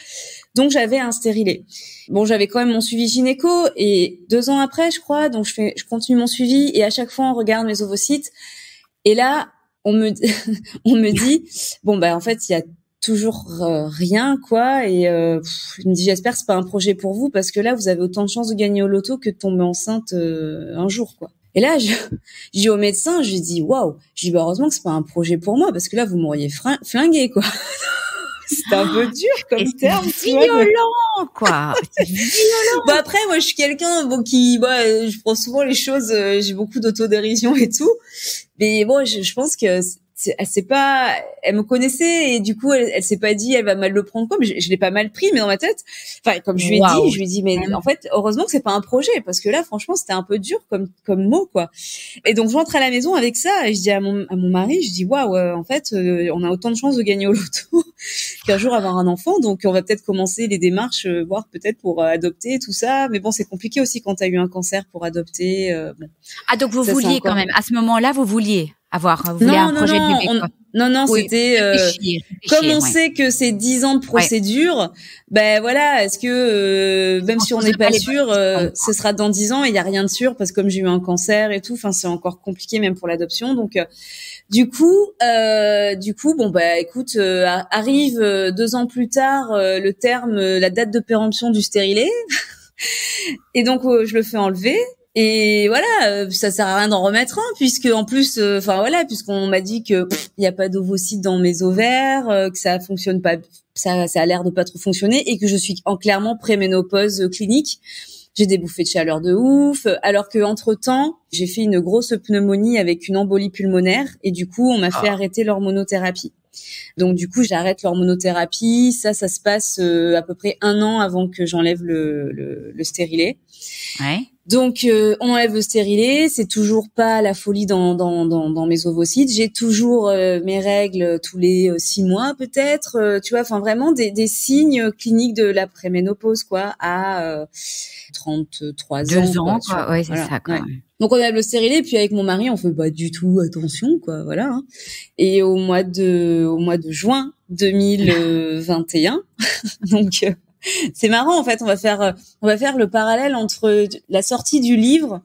Donc j'avais un stérilet. Bon, j'avais quand même mon suivi gynéco et deux ans après, je crois, donc je fais, je continue mon suivi et à chaque fois on regarde mes ovocytes. Et là, on me on me dit bon bah en fait il y a toujours euh, rien quoi et euh, il me dit j'espère c'est pas un projet pour vous parce que là vous avez autant de chances de gagner au loto que de tomber enceinte euh, un jour quoi. Et là je dis au médecin je lui dis waouh, je dis bah heureusement que c'est pas un projet pour moi parce que là vous m'auriez flingué quoi. c'est un peu dur comme terme. violent, quoi? violent. Bon après, moi, je suis quelqu'un bon qui, bah, je prends souvent les choses. j'ai beaucoup d'autodérision et tout. Mais bon, je, je pense que elle s'est pas, elle me connaissait et du coup elle, elle s'est pas dit elle va mal le prendre quoi. Mais je, je l'ai pas mal pris, mais dans ma tête, enfin comme je lui ai dit, je lui ai dit mais en fait heureusement que c'est pas un projet parce que là franchement c'était un peu dur comme comme mot quoi. Et donc je rentre à la maison avec ça et je dis à mon à mon mari, je dis waouh euh, en fait euh, on a autant de chances de gagner au loto qu'un jour avoir un enfant donc on va peut-être commencer les démarches euh, voir peut-être pour adopter tout ça. Mais bon c'est compliqué aussi quand tu as eu un cancer pour adopter. Bon. Ah donc vous vouliez quand même à ce moment-là vous vouliez avoir vous non, un projet non, de bébé, non, non, c'était euh, comme on sait que c'est dix ans de procédure, ben voilà, est-ce que euh, même si on n'est pas sûr, euh, ce sera dans dix ans et il y a rien de sûr parce que comme j'ai eu un cancer et tout, enfin c'est encore compliqué même pour l'adoption. Donc du coup, du coup, bon bah écoute, arrive deux ans plus tard le terme, la date de péremption du stérilet. et donc je le fais enlever et voilà, euh, ça sert à rien d'en remettre un puisque en plus, euh, enfin voilà, puisqu'on m'a dit que il n'y a pas d'ovocytes dans mes ovaires, euh, que ça fonctionne pas, ça, ça a l'air de pas trop fonctionner et que je suis en clairement préménopause clinique. J'ai des bouffées de chaleur de ouf, alors que entre temps, j'ai fait une grosse pneumonie avec une embolie pulmonaire et du coup, on m'a fait ah. arrêter l'hormonothérapie. Donc du coup, j'arrête l'hormonothérapie. Ça, ça se passe à peu près un an avant que j'enlève le, le, le stérilet. Ouais. Donc euh, on enlève le stérilet, c'est toujours pas la folie dans, dans, dans, dans mes ovocytes. J'ai toujours euh, mes règles tous les euh, six mois peut-être, tu vois, enfin vraiment des, des signes cliniques de la préménopause quoi à 33 Deux ans. ans quoi, ouais, c'est ça. Quoi. Donc on enlève le stérilet, puis avec mon mari on fait pas du tout attention quoi, voilà. Hein. Et au mois de au mois de juin 2021, donc c'est marrant en fait. On va faire euh, on va faire le parallèle entre la sortie du livre,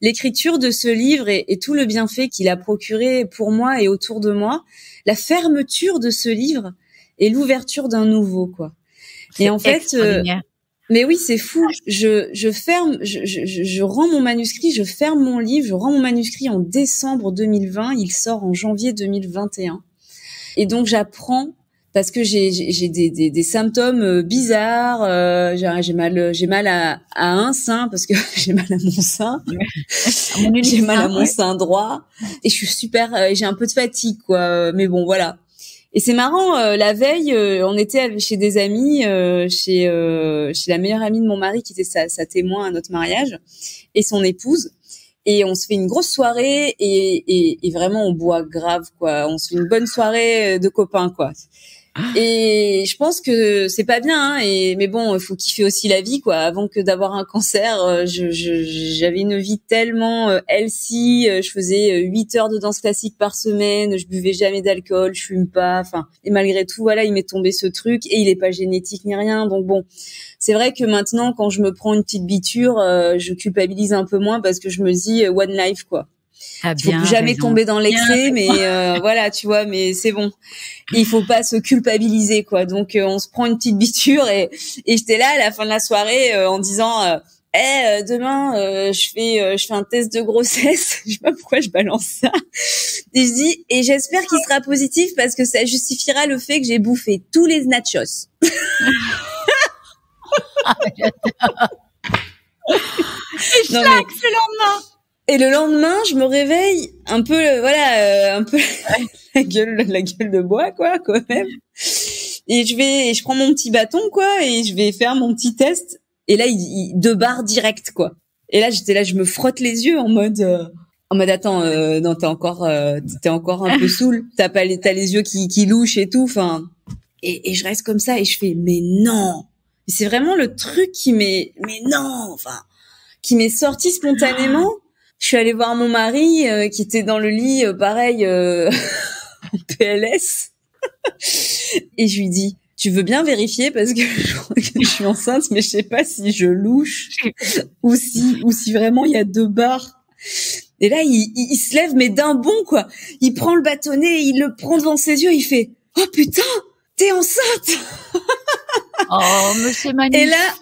l'écriture de ce livre et, tout le bienfait qu'il a procuré pour moi et autour de moi, la fermeture de ce livre et l'ouverture d'un nouveau quoi. Et en fait, euh, mais oui, c'est fou. Je, je ferme, je, je, je, rends mon manuscrit, je ferme mon livre, je rends mon manuscrit en décembre 2020. Il sort en janvier 2021. Et donc j'apprends parce que j'ai j'ai des, des, des, symptômes euh, bizarres. Euh, j'ai mal j'ai mal à, à un sein parce que j'ai mal à mon sein. j'ai mal à mon sein droit et je suis super. Euh, j'ai un peu de fatigue quoi. Mais bon voilà. Et c'est marrant. la veille, on était chez des amis, chez chez la meilleure amie de mon mari qui était sa, sa témoin à notre mariage et son épouse. et on se fait une grosse soirée et, et, et vraiment on boit grave quoi. On se fait une bonne soirée de copains quoi. Et je pense que c'est pas bien. Hein, et mais bon, faut kiffer aussi la vie, quoi. Avant que d'avoir un cancer, euh, je, j'avais une vie tellement euh, healthy. Euh, je faisais 8 heures de danse classique par semaine. Je buvais jamais d'alcool. Je fume pas. Enfin, et malgré tout, voilà, il m'est tombé ce truc. Et il est pas génétique ni rien. Donc bon, c'est vrai que maintenant, quand je me prends une petite biture, je culpabilise un peu moins parce que je me dis one life, quoi. Ah, il faut jamais tomber dans l'excès, mais euh, voilà, tu vois, mais c'est bon. Il faut pas se culpabiliser, quoi. Donc euh, on se prend une petite biture et et j'étais là à la fin de la soirée euh, en disant. Eh, demain je fais je fais un test de grossesse, je sais pas pourquoi je balance ça. Et je dis et j'espère qu'il sera positif parce que ça justifiera le fait que j'ai bouffé tous les nachos. et non, mais... le lendemain. Et le lendemain, je me réveille un peu, euh, voilà, euh, un peu la gueule, la gueule de bois, quoi, quand même. Et je vais, je prends mon petit bâton, quoi, et je vais faire mon petit test. Et là, il, deux barres direct, quoi. Et là, j'étais là, je me frotte les yeux en mode, euh, en mode attends, euh, non, t'es encore, t'es encore un peu saoul. T'as pas les, t'as les yeux qui, qui louchent et tout. Enfin, et, et je reste comme ça et je fais, mais non. C'est vraiment le truc qui m'est, mais non, enfin, qui m'est sorti spontanément je suis allée voir mon mari euh, qui était dans le lit, euh, pareil, euh, en PLS. et je lui dis, tu veux bien vérifier parce que je que je suis enceinte, mais je sais pas si je louche ou si ou si vraiment il y a deux barres. Et là, il, il, se lève mais d'un bond quoi. Il prend le bâtonnet, il le prend devant ses yeux, il fait oh putain, t'es enceinte. oh, mais c'est magnifique. Et là,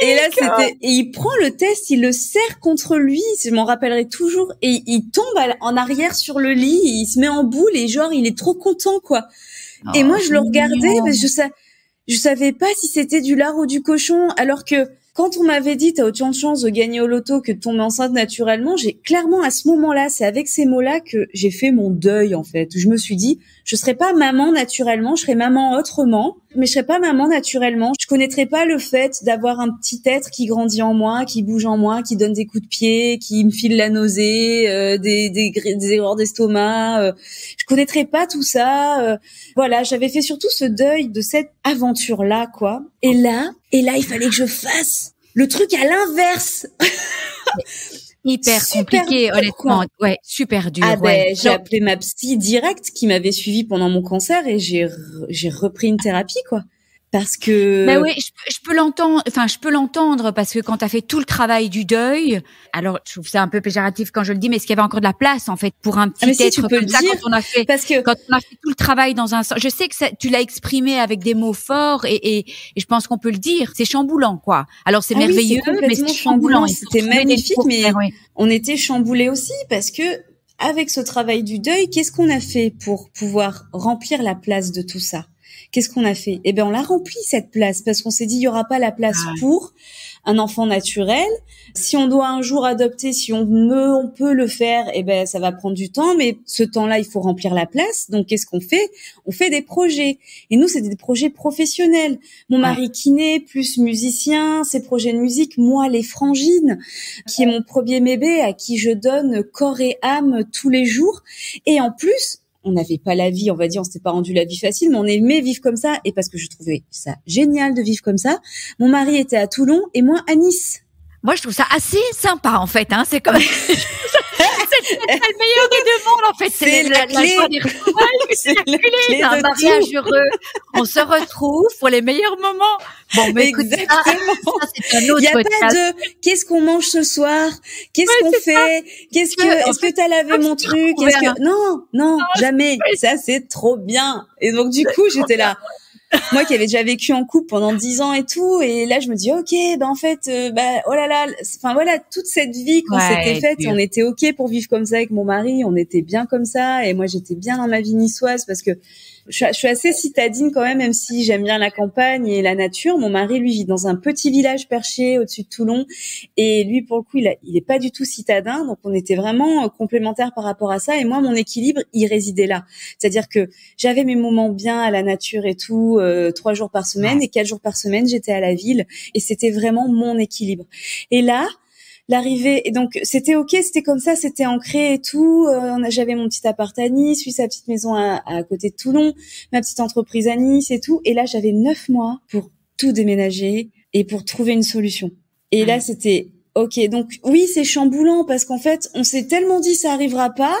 et là, c'était, et il prend le test, il le serre contre lui, je m'en rappellerai toujours, et il tombe en arrière sur le lit, il se met en boule, et genre, il est trop content, quoi. et moi, je le regardais, parce que je, je savais pas si c'était du lard ou du cochon, alors que quand on m'avait dit t'as autant de chances de gagner au loto que de tomber enceinte naturellement, j'ai clairement à ce moment-là, c'est avec ces mots-là que j'ai fait mon deuil en fait. Je me suis dit, je serais pas maman naturellement, je serais maman autrement, mais je serais pas maman naturellement. Je connaîtrais pas le fait d'avoir un petit être qui grandit en moi, qui bouge en moi, qui donne des coups de pied, qui me file la nausée, euh, des, des, des erreurs d'estomac. Euh. Connaîtrais pas tout ça. Euh. voilà, j'avais fait surtout ce deuil de cette aventure-là, quoi. Et là, et là, il fallait que je fasse le truc à l'inverse. hyper compliqué, honnêtement. Ouais, super dur. Ah ben, j'ai appelé ma psy direct qui m'avait suivi pendant mon cancer et j'ai j'ai repris une thérapie quoi parce que bah oui je, peux l'entendre enfin je peux l'entendre parce que quand tu as fait tout le travail du deuil alors je trouve ça un peu péjoratif quand je le dis mais est-ce qu'il y avait encore de la place en fait pour un petit ah être comme ça quand on a fait parce que quand on a fait tout le travail dans un je sais que ça, tu l'as exprimé avec des mots forts et, et, et je pense qu'on peut le dire c'est chamboulant quoi. Alors c'est ah merveilleux mais c'est chamboulant c'était magnifique mais on était chamboulé aussi parce que avec ce travail du deuil qu'est-ce qu'on a fait pour pouvoir remplir la place de tout ça? Qu'est-ce qu'on a fait? Eh ben, on l'a rempli cette place parce qu'on s'est dit il y aura pas la place pour un enfant naturel. Si on doit un jour adopter, si on, me, on peut le faire, eh ben ça va prendre du temps, mais ce temps-là, il faut remplir la place. Donc qu'est-ce qu'on fait? On fait des projets. Et nous, c'est des projets professionnels. Mon mari kiné, plus musicien, ses projets de musique. Moi, les frangines, qui est mon premier bébé, à qui je donne corps et âme tous les jours. Et en plus, on n'avait pas la vie, on va dire, on s'était pas rendu la vie facile, mais on aimait vivre comme ça, et parce que je trouvais ça génial de vivre comme ça. Mon mari était à Toulon et moi à Nice. Moi, je trouve ça assez sympa, en fait. Hein. C'est comme le meilleur des deux mondes, en fait. C'est la, la, clé. c'est la clé d'un mariage heureux. On se retrouve pour les meilleurs moments. Bon, mais écoute, c'est un autre Il y a pas de qu'est-ce qu'on mange ce soir, qu'est-ce qu'on fait, qu'est-ce que, est-ce que t'as lavé mon truc, est-ce que, non, non, jamais. Ça, c'est trop bien. Et donc, du coup, j'étais là moi qui avais déjà vécu en couple pendant dix ans et tout, et là je me dis ok, ben en fait, euh, bah oh là là, enfin voilà, toute cette vie qu'on s'était faite, on était ok pour vivre comme ça avec mon mari, on était bien comme ça, et moi j'étais bien dans ma vie niçoise parce que je, suis assez citadine quand même, même si j'aime bien la campagne et la nature. Mon mari, lui, vit dans un petit village perché au-dessus de Toulon. Et lui, pour le coup, il, a, il est pas du tout citadin. Donc, on était vraiment euh, complémentaires par rapport à ça. Et moi, mon équilibre, il résidait là. C'est-à-dire que j'avais mes moments bien à la nature et tout, euh, trois jours par semaine. Et quatre jours par semaine, j'étais à la ville. Et c'était vraiment mon équilibre. Et là, l'arrivée. Et donc c'était ok c'était comme ça c'était ancré et tout. Euh, j'avais mon petit appart à Nice puis sa petite maison à, à, côté de Toulon ma petite entreprise à Nice et tout. Et là j'avais neuf mois pour tout déménager et pour trouver une solution. Et là c'était ok. Donc oui c'est chamboulant parce qu'en fait on s'est tellement dit ça arrivera pas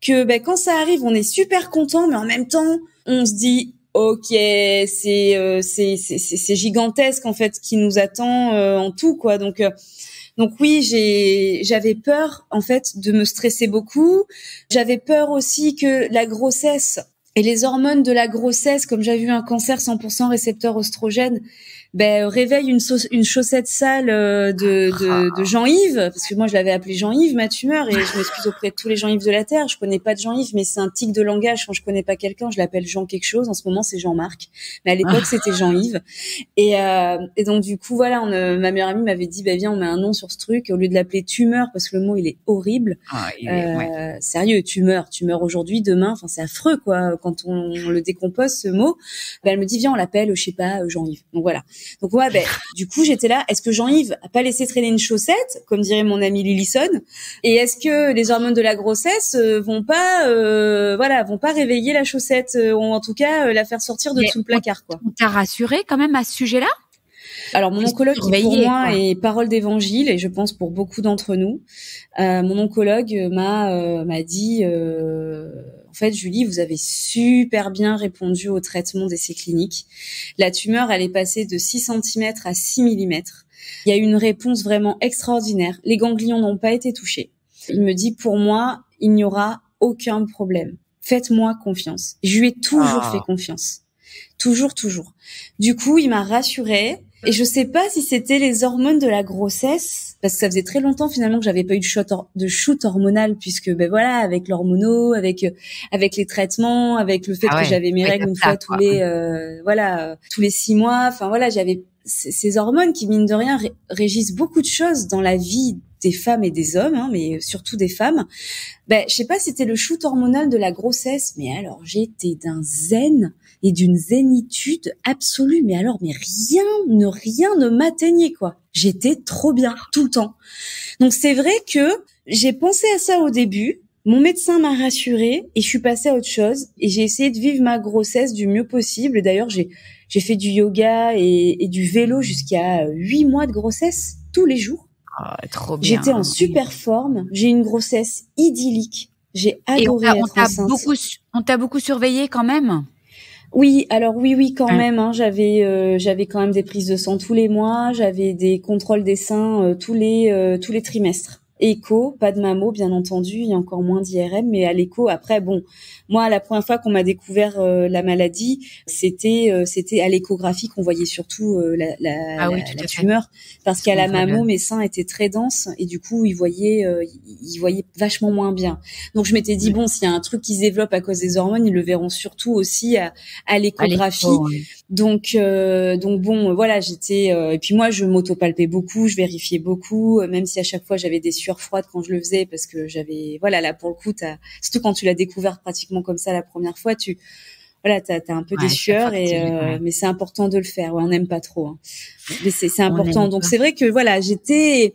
que ben, quand ça arrive on est super content mais en même temps on se dit ok c'est euh, c'est c'est gigantesque en fait qui nous attend euh, en tout quoi. Donc euh, donc oui, j'ai j'avais peur en fait de me stresser beaucoup. J'avais peur aussi que la grossesse et les hormones de la grossesse, comme j'avais eu un cancer 100% récepteur oestrogène, ben, réveille une, une chaussette sale euh, de, de, de Jean-Yves, parce que moi je l'avais appelé Jean-Yves, ma tumeur, et je m'excuse auprès de tous les Jean-Yves de la Terre. Je connais pas de Jean-Yves, mais c'est un tic de langage. Quand je connais pas quelqu'un, je l'appelle Jean quelque chose. En ce moment, c'est Jean-Marc, mais à l'époque ah. c'était Jean-Yves. Et, euh, et donc du coup, voilà, on, euh, ma meilleure amie m'avait dit, ben viens, on met un nom sur ce truc au lieu de l'appeler tumeur, parce que le mot il est horrible. Ah, euh, Sérieux, tumeur, tumeur aujourd'hui, demain, enfin c'est affreux quoi. Quand on, le décompose ce mot, ben, elle me dit viens, on l'appelle, je sais pas, Jean-Yves. Donc voilà. Donc ouais, ben, du coup, j'étais là. Est-ce que Jean-Yves a pas laissé traîner une chaussette, comme dirait mon ami Lillison Et est-ce que les hormones de la grossesse euh, vont pas, euh, voilà, vont pas réveiller la chaussette, euh, ou en tout cas la faire sortir de tout le placard, quoi? On t'a rassuré quand même à ce sujet-là? Alors mon oncologue qui pour moi est parole d'évangile et je pense pour beaucoup d'entre nous, mon oncologue m'a m'a dit en fait, Julie, vous avez super bien répondu au traitement d'essais cliniques. La tumeur, elle est passée de 6 cm à 6 mm. Il y a eu une réponse vraiment extraordinaire. Les ganglions n'ont pas été touchés. Il me dit, pour moi, il n'y aura aucun problème. Faites-moi confiance. Je lui ai toujours ah. fait confiance. Toujours, toujours. Du coup, il m'a rassurée. Et je sais pas si c'était les hormones de la grossesse, parce que ça faisait très longtemps finalement que j'avais pas eu de, shoot de shoot hormonal, puisque ben voilà, avec l'hormono, avec euh, avec les traitements, avec le fait ah que j'avais mes règles une fois tous les euh, voilà tous les six mois. Enfin voilà, j'avais ces hormones qui mine de rien régissent beaucoup de choses dans la vie des femmes et des hommes, hein, mais surtout des femmes. Ben je sais pas, c'était le shoot hormonal de la grossesse, mais alors j'étais d'un zen et d'une zénitude absolue. Mais alors, mais rien, ne rien ne m'atteignait quoi. J'étais trop bien tout le temps. Donc c'est vrai que j'ai pensé à ça au début. Mon médecin m'a rassurée et je suis passée à autre chose et j'ai essayé de vivre ma grossesse du mieux possible. D'ailleurs, j'ai j'ai fait du yoga et, du vélo jusqu'à huit mois de grossesse tous les jours. Ah, trop bien. J'étais en super forme. J'ai une grossesse idyllique. J'ai adoré on être Beaucoup, on t'a beaucoup surveillé quand même? Oui, alors oui, oui, quand même. Hein, j'avais, euh, j'avais quand même des prises de sang tous les mois. J'avais des contrôles des seins euh, tous les euh, tous les trimestres. Écho, pas de mammo bien entendu, il y a encore moins d'IRM, mais à l'écho après bon, moi la première fois qu'on m'a découvert euh, la maladie, c'était euh, c'était à l'échographie qu'on voyait surtout euh, la, la, ah la, tumeur parce qu'à la mammo mes seins étaient très denses et du coup ils voyaient ils voyaient vachement moins bien. Donc je m'étais dit bon s'il y a un truc qui se développe à cause des hormones, ils le verront surtout aussi à, à l'échographie. Donc donc bon voilà j'étais et puis moi je m'autopalpais beaucoup, je vérifiais beaucoup même si à chaque fois j'avais des froide quand je le faisais parce que j'avais voilà là pour le coup as, surtout quand tu l'as découvert pratiquement comme ça la première fois tu voilà t'as as un peu des sueurs et euh, mais c'est important de le faire. Ouais, on n'aime pas trop hein. mais c'est important. Donc c'est vrai que voilà j'étais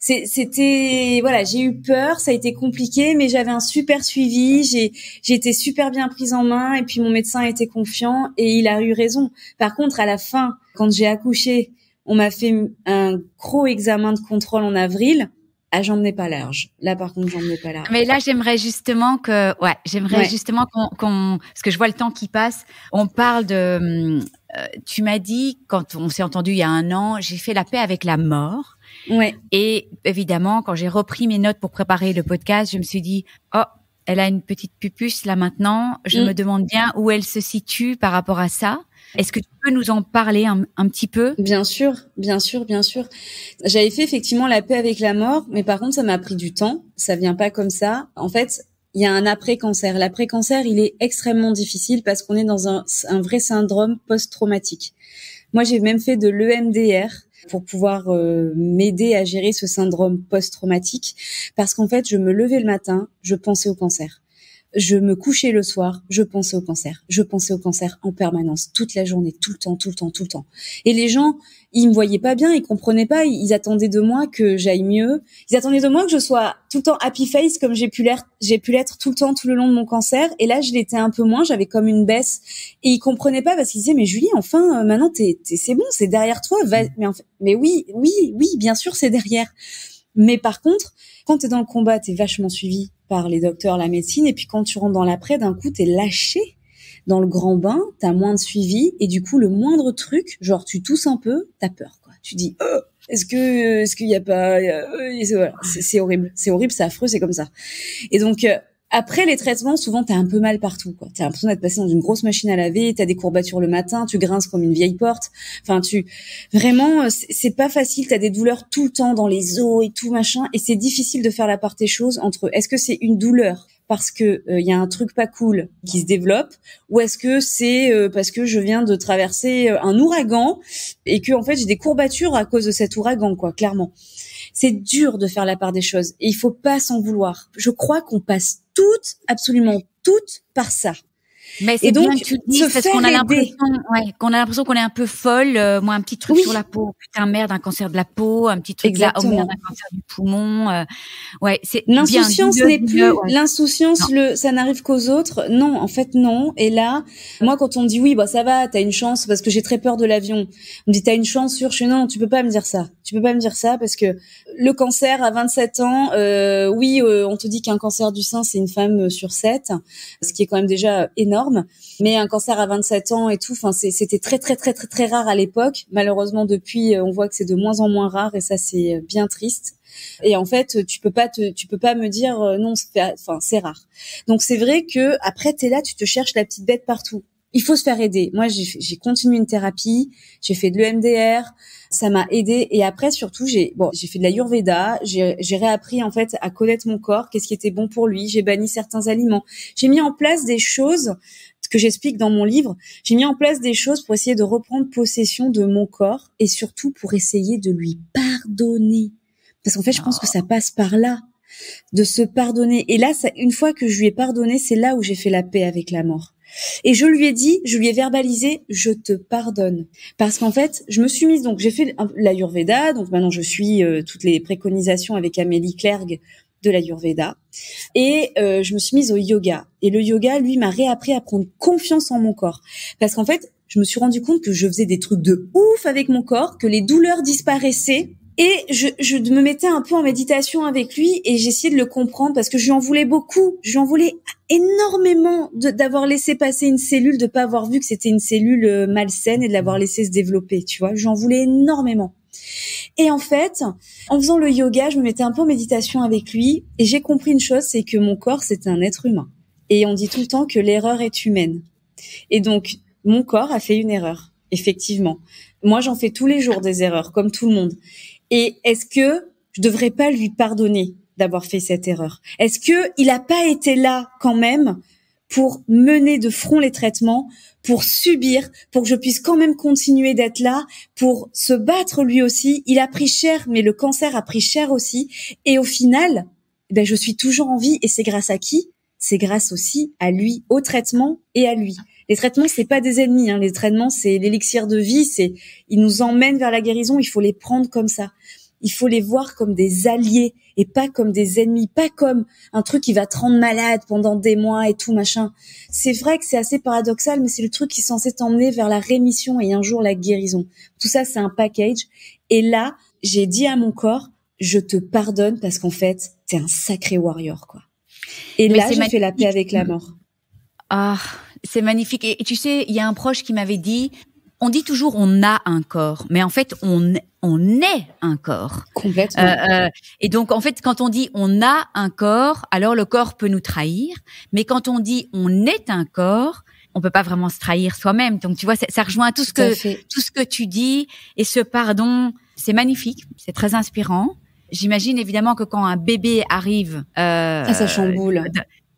c'était voilà j'ai eu peur ça a été compliqué mais j'avais un super suivi j'ai j'ai été super bien prise en main et puis mon médecin était confiant et il a eu raison. Par contre à la fin quand j'ai accouché on m'a fait un gros examen de contrôle en avril ah, j'en ai pas large. Là, par contre, j'en ai pas large. Mais là, j'aimerais justement que, ouais, j'aimerais justement qu'on, parce que je vois le temps qui passe. On parle de, euh, tu m'as dit quand on s'est entendu il y a un an, j'ai fait la paix avec la mort. Ouais. Et évidemment, quand j'ai repris mes notes pour préparer le podcast, je me suis dit, oh, elle a une petite pupuce là maintenant. Je mm. me demande bien où elle se situe par rapport à ça. Est-ce que tu peux nous en parler un, petit peu? Bien sûr, bien sûr, bien sûr. J'avais fait effectivement la paix avec la mort, mais par contre, ça m'a pris du temps. Ça vient pas comme ça. En fait, il y a un après-cancer. L'après-cancer, il est extrêmement difficile parce qu'on est dans un, vrai syndrome post-traumatique. Moi, j'ai même fait de l'EMDR pour pouvoir euh, m'aider à gérer ce syndrome post-traumatique parce qu'en fait, je me levais le matin, je pensais au cancer. Je me couchais le soir, je pensais au cancer. Je pensais au cancer en permanence, toute la journée, tout le temps, tout le temps, tout le temps. Et les gens, ils me voyaient pas bien, ils comprenaient pas, ils attendaient de moi que j'aille mieux. Ils attendaient de moi que je sois tout le temps happy face comme j'ai pu l'être, j'ai pu l'être tout le temps, tout le long de mon cancer. Et là, je l'étais un peu moins, j'avais comme une baisse. Et ils comprenaient pas parce qu'ils disaient, mais Julie, enfin, euh, maintenant, t'es, c'est bon, c'est derrière toi. mais, mais oui, oui, oui, bien sûr, c'est derrière. Mais par contre, quand tu es dans le combat, tu es vachement suivi par les docteurs, la médecine, et puis quand tu rentres dans l'après, d'un coup, tu es lâché dans le grand bain, tu as moins de suivi, et du coup, le moindre truc, genre tu tousses un peu, tu as peur. Quoi. Tu dis, oh, est-ce que est-ce qu'il y a pas euh, c'est horrible, c'est horrible, c'est affreux, c'est comme ça. Et donc euh, après les traitements, souvent t'as un peu mal partout. Quoi. T'as l'impression d'être passé dans une grosse machine à laver. T'as des courbatures le matin, tu grinces comme une vieille porte. Enfin, tu vraiment, euh, c'est pas facile. T'as des douleurs tout le temps dans les os et tout machin. Et c'est difficile de faire la part des choses entre est-ce que c'est une douleur parce que il euh, y a un truc pas cool qui se développe ou est-ce que c'est euh, parce que je viens de traverser un ouragan et que en fait j'ai des courbatures à cause de cet ouragan quoi clairement c'est dur de faire la part des choses et il faut pas s'en vouloir. Je crois qu'on passe toutes, absolument toutes, par ça. Mais c'est bien que tu dis parce qu'on a l'impression, ouais, qu'on a l'impression qu'on est un peu folle. Euh, moi, un petit truc sur la peau, putain merde, un cancer de la peau, un petit truc Exactement. là, oh un cancer du poumon. Euh, ouais, c'est l'insouciance n'est plus l'insouciance. Le, ça n'arrive qu'aux autres. Non, en fait non. Et là, moi, quand on me dit oui, bah ça va, t'as une chance parce que j'ai très peur de l'avion. On me dit t'as une chance sur. Je suis non, tu peux pas me dire ça. Tu peux pas me dire ça parce que le cancer à 27 ans, euh, oui, euh, on te dit qu'un cancer du sein c'est une femme sur 7, ce qui est quand même déjà énorme mais un cancer à 27 ans et tout, enfin c'était très très très très très rare à l'époque. Malheureusement depuis, euh, on voit que c'est de moins en moins rare et ça c'est euh, bien triste. Et en fait, tu peux pas te, tu peux pas me dire euh, non, enfin c'est rare. Donc c'est vrai que après t'es là, tu te cherches la petite bête partout. Il faut se faire aider. Moi, j'ai continué une thérapie, j'ai fait de l'EMDR, ça m'a aidé. Et après, surtout, j'ai bon, j'ai fait de la Yurveda, j'ai réappris en fait à connaître mon corps, qu'est-ce qui était bon pour lui. J'ai banni certains aliments. J'ai mis en place des choses que j'explique dans mon livre. J'ai mis en place des choses pour essayer de reprendre possession de mon corps et surtout pour essayer de lui pardonner. Parce qu'en fait, je pense que ça passe par là de se pardonner. Et là, ça, une fois que je lui ai pardonné, c'est là où j'ai fait la paix avec la mort. Et je lui ai dit, je lui ai verbalisé, je te pardonne. Parce qu'en fait, je me suis mise, donc j'ai fait l'Ayurveda, donc maintenant je suis euh, toutes les préconisations avec Amélie Clergue de l'Ayurveda. Et euh, je me suis mise au yoga. Et le yoga, lui, m'a réappris à prendre confiance en mon corps. Parce qu'en fait, je me suis rendu compte que je faisais des trucs de ouf avec mon corps, que les douleurs disparaissaient et je, je me mettais un peu en méditation avec lui et j'essayais de le comprendre parce que je lui en voulais beaucoup. Je lui en voulais énormément d'avoir laissé passer une cellule, de pas avoir vu que c'était une cellule euh, malsaine et de l'avoir laissé se développer, tu vois. J'en voulais énormément. Et en fait, en faisant le yoga, je me mettais un peu en méditation avec lui et j'ai compris une chose, c'est que mon corps, c'est un être humain. Et on dit tout le temps que l'erreur est humaine. Et donc, mon corps a fait une erreur, effectivement. Moi, j'en fais tous les jours des erreurs, comme tout le monde. Et est-ce que je devrais pas lui pardonner d'avoir fait cette erreur? Est-ce que il a pas été là quand même pour mener de front les traitements, pour subir, pour que je puisse quand même continuer d'être là, pour se battre lui aussi? Il a pris cher, mais le cancer a pris cher aussi. Et au final, ben je suis toujours en vie. Et c'est grâce à qui? C'est grâce aussi à lui, au traitement et à lui. Les traitements, c'est pas des ennemis. Hein. Les traitements, c'est l'élixir de vie. C'est, ils nous emmènent vers la guérison. Il faut les prendre comme ça. Il faut les voir comme des alliés et pas comme des ennemis, pas comme un truc qui va te rendre malade pendant des mois et tout machin. C'est vrai que c'est assez paradoxal, mais c'est le truc qui est censé t'emmener vers la rémission et un jour la guérison. Tout ça, c'est un package. Et là, j'ai dit à mon corps, je te pardonne parce qu'en fait, t'es un sacré warrior, quoi. Et là, j'ai fait la paix avec la mort. Ah, c'est magnifique. Et, tu sais, il y a un proche qui m'avait dit, on dit toujours on a un corps, mais en fait on on est un corps. Complètement. Euh, euh, et donc en fait quand on dit on a un corps, alors le corps peut nous trahir, mais quand on dit on est un corps, on peut pas vraiment se trahir soi-même. Donc tu vois, ça, rejoint tout ce que tout ce que tu dis et ce pardon, c'est magnifique, c'est très inspirant. J'imagine évidemment que quand un bébé arrive, euh, ça, ça chamboule.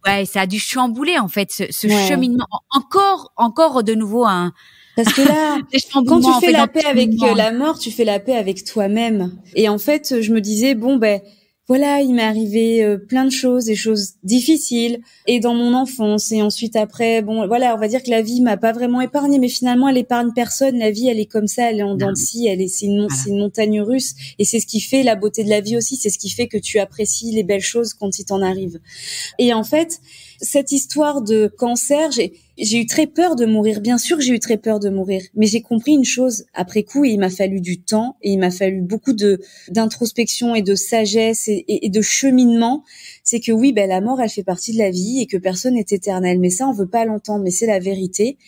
Ouais, ça a dû chambouler en fait ce, ce cheminement. Encore, encore de nouveau un. Parce que là, quand tu fais la paix avec euh, la mort, tu fais la paix avec toi-même. Et en fait, je me disais bon ben voilà, il m'est arrivé euh, plein de choses, des choses difficiles, et dans mon enfance, et ensuite après, bon, voilà, on va dire que la vie m'a pas vraiment épargnée, mais finalement, elle épargne personne. La vie, elle est comme ça, elle est en dents de scie, elle est, c'est une, une, montagne russe, et c'est ce qui fait la beauté de la vie aussi, c'est ce qui fait que tu apprécies les belles choses quand il t'en arrive. Et en fait, cette histoire de cancer, j'ai eu très peur de mourir. Bien sûr, j'ai eu très peur de mourir, mais j'ai compris une chose après coup et il m'a fallu du temps et il m'a fallu beaucoup de d'introspection et de sagesse et, et, de cheminement. C'est que oui, ben la mort, elle fait partie de la vie et que personne n'est éternel. Mais ça, on veut pas l'entendre, mais c'est la vérité.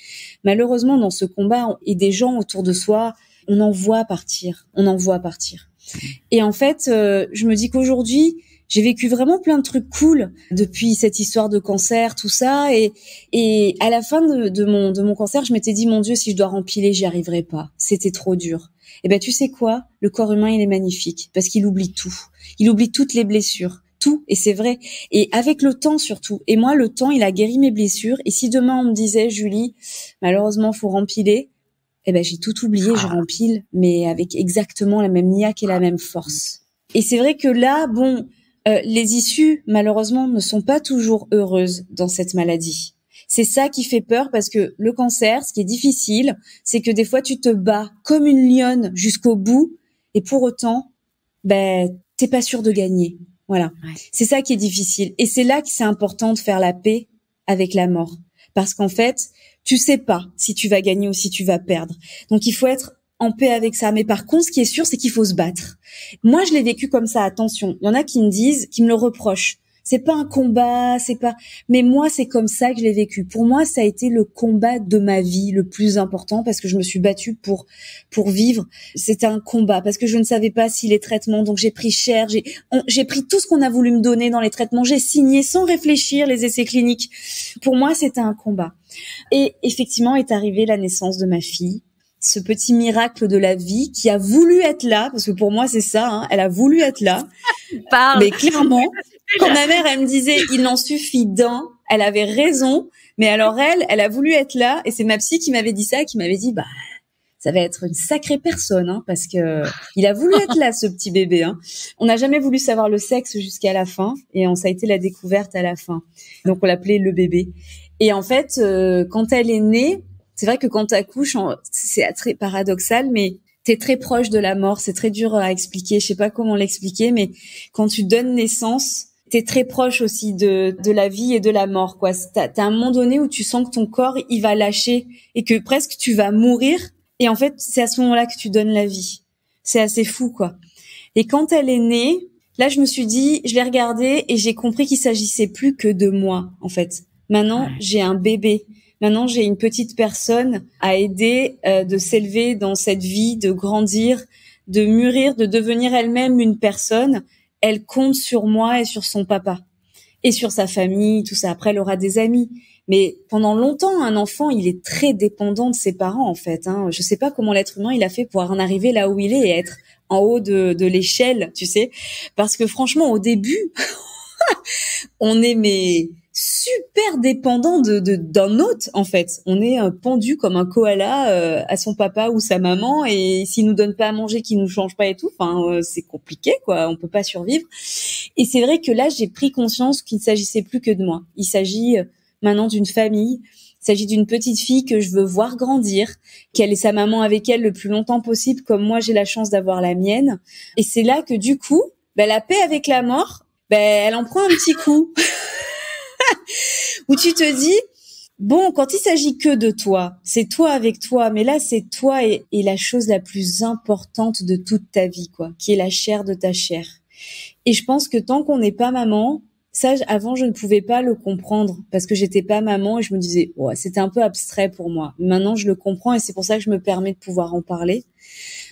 Malheureusement, dans ce combat et des gens autour de soi, on en voit partir, on en voit partir. Et en fait, euh, je me dis qu'aujourd'hui, j'ai vécu vraiment plein de trucs cool depuis cette histoire de cancer, tout ça. Et, et à la fin de, de mon, de mon cancer, je m'étais dit, mon Dieu, si je dois rempiler, j'y arriverai pas. C'était trop dur. Et eh ben, tu sais quoi? Le corps humain, il est magnifique parce qu'il oublie tout. Il oublie toutes les blessures. Tout. Et c'est vrai. Et avec le temps, surtout. Et moi, le temps, il a guéri mes blessures. Et si demain, on me disait, Julie, malheureusement, faut rempiler, eh ben, j'ai tout oublié, je ah. rempile, mais avec exactement la même niaque et la même force. Et c'est vrai que là, bon, euh, les issues, malheureusement, ne sont pas toujours heureuses dans cette maladie. C'est ça qui fait peur parce que le cancer, ce qui est difficile, c'est que des fois tu te bats comme une lionne jusqu'au bout et pour autant, ben, t'es pas sûr de gagner. Voilà. C'est ça qui est difficile. Et c'est là que c'est important de faire la paix avec la mort. Parce qu'en fait, tu sais pas si tu vas gagner ou si tu vas perdre. Donc il faut être en paix avec ça. Mais par contre, ce qui est sûr, c'est qu'il faut se battre. Moi, je l'ai vécu comme ça. Attention, il y en a qui me disent, qui me le reprochent. C'est pas un combat, c'est pas. Mais moi, c'est comme ça que je l'ai vécu. Pour moi, ça a été le combat de ma vie le plus important parce que je me suis battue pour pour vivre. C'était un combat parce que je ne savais pas si les traitements. Donc j'ai pris cher. J'ai j'ai pris tout ce qu'on a voulu me donner dans les traitements. J'ai signé sans réfléchir les essais cliniques. Pour moi, c'était un combat. Et effectivement, est arrivée la naissance de ma fille ce petit miracle de la vie qui a voulu être là, parce que pour moi c'est ça, hein, elle a voulu être là. Mais clairement, quand ma mère elle me disait il en suffit d'un, elle avait raison. Mais alors elle, elle a voulu être là, et c'est ma psy qui m'avait dit ça, qui m'avait dit bah ça va être une sacrée personne, hein, parce que il a voulu être là ce petit bébé. Hein. On n'a jamais voulu savoir le sexe jusqu'à la fin, et on ça a été la découverte à la fin. Donc on l'appelait le bébé. Et en fait, euh, quand elle est née, c'est vrai que quand tu accouches, c'est très paradoxal, mais tu es très proche de la mort. C'est très dur à expliquer. Je sais pas comment l'expliquer, mais quand tu donnes naissance, tu es très proche aussi de, de la vie et de la mort. quoi. T'as as un moment donné où tu sens que ton corps, il va lâcher et que presque tu vas mourir. Et en fait, c'est à ce moment-là que tu donnes la vie. C'est assez fou, quoi. Et quand elle est née, là, je me suis dit, je l'ai regardée et j'ai compris qu'il s'agissait plus que de moi, en fait. Maintenant, j'ai un bébé. Maintenant, j'ai une petite personne à aider euh, de s'élever dans cette vie, de grandir, de mûrir, de devenir elle-même une personne. Elle compte sur moi et sur son papa et sur sa famille, tout ça. Après, elle aura des amis. Mais pendant longtemps, un enfant, il est très dépendant de ses parents, en fait. Hein. Je sais pas comment l'être humain, il a fait pour en arriver là où il est et être en haut de, de l'échelle, tu sais. Parce que franchement, au début, on est super dépendant de d'un hôte en fait. On est euh, pendu comme un koala euh, à son papa ou sa maman et s'il nous donne pas à manger, qu'il nous change pas et tout, enfin euh, c'est compliqué quoi. On peut pas survivre. Et c'est vrai que là j'ai pris conscience qu'il ne s'agissait plus que de moi. Il s'agit maintenant d'une famille. Il s'agit d'une petite fille que je veux voir grandir, qu'elle ait sa maman avec elle le plus longtemps possible, comme moi j'ai la chance d'avoir la mienne. Et c'est là que du coup, ben, la paix avec la mort, ben, elle en prend un petit coup. où tu te dis, bon, quand il s'agit que de toi, c'est toi avec toi, mais là, c'est toi et, la chose la plus importante de toute ta vie, quoi, qui est la chair de ta chair. Et je pense que tant qu'on n'est pas maman, ça, avant, je ne pouvais pas le comprendre parce que j'étais pas maman et je me disais, ouais, c'était un peu abstrait pour moi. Maintenant, je le comprends et c'est pour ça que je me permets de pouvoir en parler.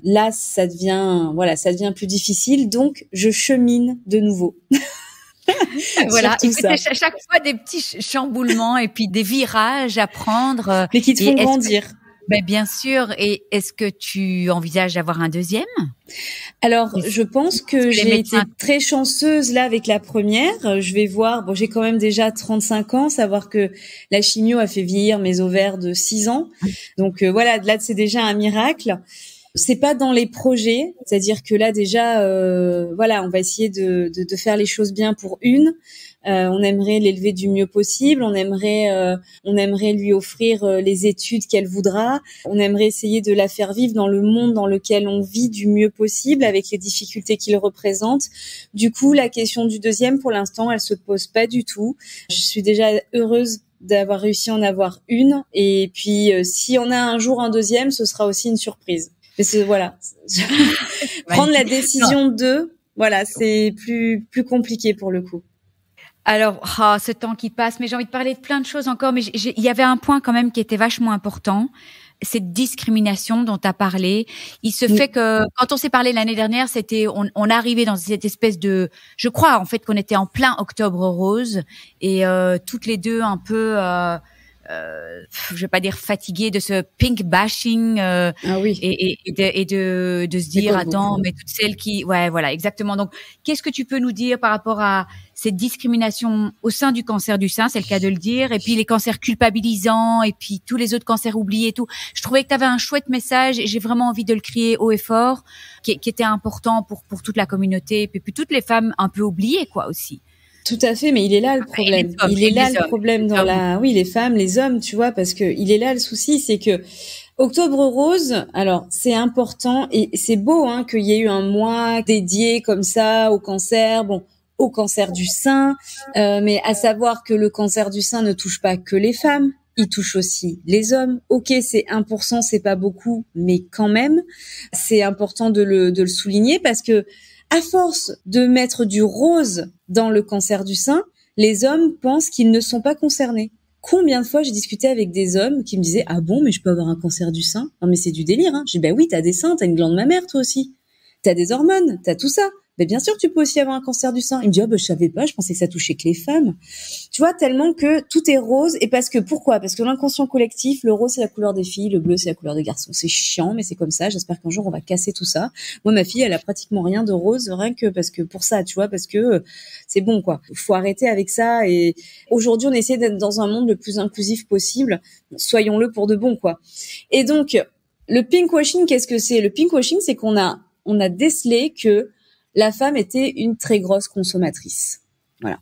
Là, ça devient, voilà, ça devient plus difficile. Donc, je chemine de nouveau. voilà, c'est chaque fois des petits chamboulements et puis des virages à prendre. Euh, Mais qui te font grandir. ben bien sûr. Et est-ce que tu envisages d'avoir un deuxième? Alors, je pense que j'ai été très chanceuse là avec la première. Je vais voir. Bon, j'ai quand même déjà 35 ans. Savoir que la chimio a fait vieillir mes ovaires de 6 ans. Donc euh, voilà, là c'est déjà un miracle. C'est pas dans les projets, c'est-à-dire que là déjà, euh, voilà, on va essayer de, de, de, faire les choses bien pour une. Euh, on aimerait l'élever du mieux possible. On aimerait, euh, on aimerait lui offrir euh, les études qu'elle voudra. On aimerait essayer de la faire vivre dans le monde dans lequel on vit du mieux possible, avec les difficultés qu'il représente. Du coup, la question du deuxième, pour l'instant, elle se pose pas du tout. Je suis déjà heureuse d'avoir réussi à en avoir une. Et puis, si on a un jour un deuxième, ce sera aussi une surprise. Mais c'est voilà, prendre la décision de, voilà, c'est plus plus compliqué pour le coup. Alors, ah, ce temps qui passe, mais j'ai envie de parler de plein de choses encore, mais il y avait un point quand même qui était vachement important, cette discrimination dont tu as parlé. Il se fait que quand on s'est parlé l'année dernière, c'était on, on arrivait dans cette espèce de, je crois en fait qu'on était en plein octobre rose et euh, toutes les deux un peu. Euh, euh, je vais pas dire fatigué de ce pink bashing euh, ah oui. et, et, de, et de, de se dire attends mais toutes celles qui ouais voilà exactement. Donc qu'est-ce que tu peux nous dire par rapport à cette discrimination au sein du cancer du sein? C'est le cas de le dire. Et puis les cancers culpabilisants et puis tous les autres cancers oubliés et tout. Je trouvais que tu avais un chouette message et j'ai vraiment envie de le crier haut et fort qui, qui était important pour pour toute la communauté et puis, puis toutes les femmes un peu oubliées quoi aussi tout à fait, mais il est là le problème. il est là le problème dans la, oui, les femmes, les hommes, tu vois, parce que il est là le souci, c'est que Octobre Rose, alors c'est important et c'est beau hein, qu'il y ait eu un mois dédié comme ça au cancer, bon, au cancer du sein, euh, mais à savoir que le cancer du sein ne touche pas que les femmes, il touche aussi les hommes. Ok, c'est 1%, c'est pas beaucoup, mais quand même, c'est important de le, de le souligner parce que à force de mettre du rose dans le cancer du sein, les hommes pensent qu'ils ne sont pas concernés. Combien de fois j'ai discuté avec des hommes qui me disaient ah bon mais je peux avoir un cancer du sein? Non mais c'est du délire. Hein. J'ai dit bah oui t'as des seins, t'as une glande mammaire toi aussi, t'as des hormones, t'as tout ça mais bien sûr, tu peux aussi avoir un cancer du sein. Il me dit, oh, ben, je savais pas, je pensais que ça touchait que les femmes. Tu vois, tellement que tout est rose. Et parce que, pourquoi? Parce que l'inconscient collectif, le rose, c'est la couleur des filles, le bleu, c'est la couleur des garçons. C'est chiant, mais c'est comme ça. J'espère qu'un jour, on va casser tout ça. Moi, ma fille, elle a pratiquement rien de rose, rien que parce que pour ça, tu vois, parce que euh, c'est bon, quoi. Faut arrêter avec ça. Et aujourd'hui, on essaie d'être dans un monde le plus inclusif possible. Soyons-le pour de bon, quoi. Et donc, le pinkwashing, qu'est-ce que c'est? Le pinkwashing, c'est qu'on a, on a décelé que la femme était une très grosse consommatrice. Voilà.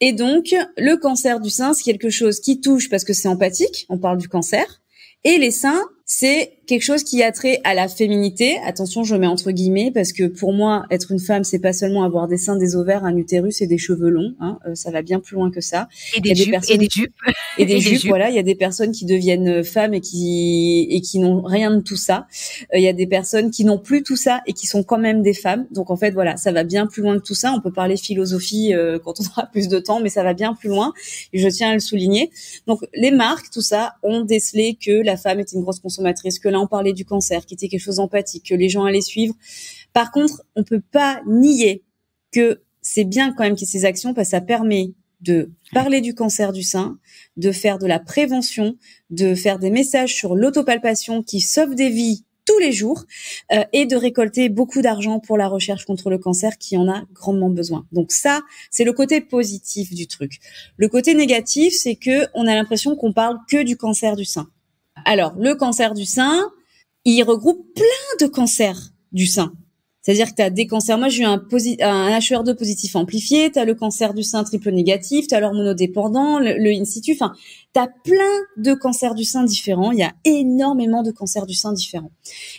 Et donc, le cancer du sein, c'est quelque chose qui touche parce que c'est empathique, on parle du cancer, et les seins, c'est quelque chose qui a trait à la féminité. Attention, je mets entre guillemets parce que pour moi, être une femme, c'est pas seulement avoir des seins, des ovaires, un utérus et des cheveux longs. Hein. Euh, ça va bien plus loin que ça. Et des, jupes, et des jupes. Et des, jupes, Voilà, il y a des personnes qui deviennent euh, femmes et qui et qui n'ont rien de tout ça. Euh, il y a des personnes qui n'ont plus tout ça et qui sont quand même des femmes. Donc en fait, voilà, ça va bien plus loin que tout ça. On peut parler philosophie quand on aura plus de temps, mais ça va bien plus loin. Et je tiens à le souligner. Donc les marques, tout ça, ont décelé que la femme est une grosse consommatrice, que là on parlait du cancer, qui était quelque chose d'empathique, que les gens allaient suivre. Par contre, on peut pas nier que c'est bien quand même qu'il y ait ces actions parce que ça permet de parler du cancer du sein, de faire de la prévention, de faire des messages sur l'autopalpation qui sauve des vies tous les jours euh, et de récolter beaucoup d'argent pour la recherche contre le cancer qui en a grandement besoin. Donc ça, c'est le côté positif du truc. Le côté négatif, c'est que on a l'impression qu'on parle que du cancer du sein. Alors, le cancer du sein, il regroupe plein de cancers du sein. C'est-à-dire que tu as des cancers. Moi, j'ai eu un, un HER2 positif amplifié, tu as le cancer du sein triple négatif, tu as l'hormonodépendant, le, le in situ. Enfin, tu as plein de cancers du sein différents. Il y a énormément de cancers du sein différents.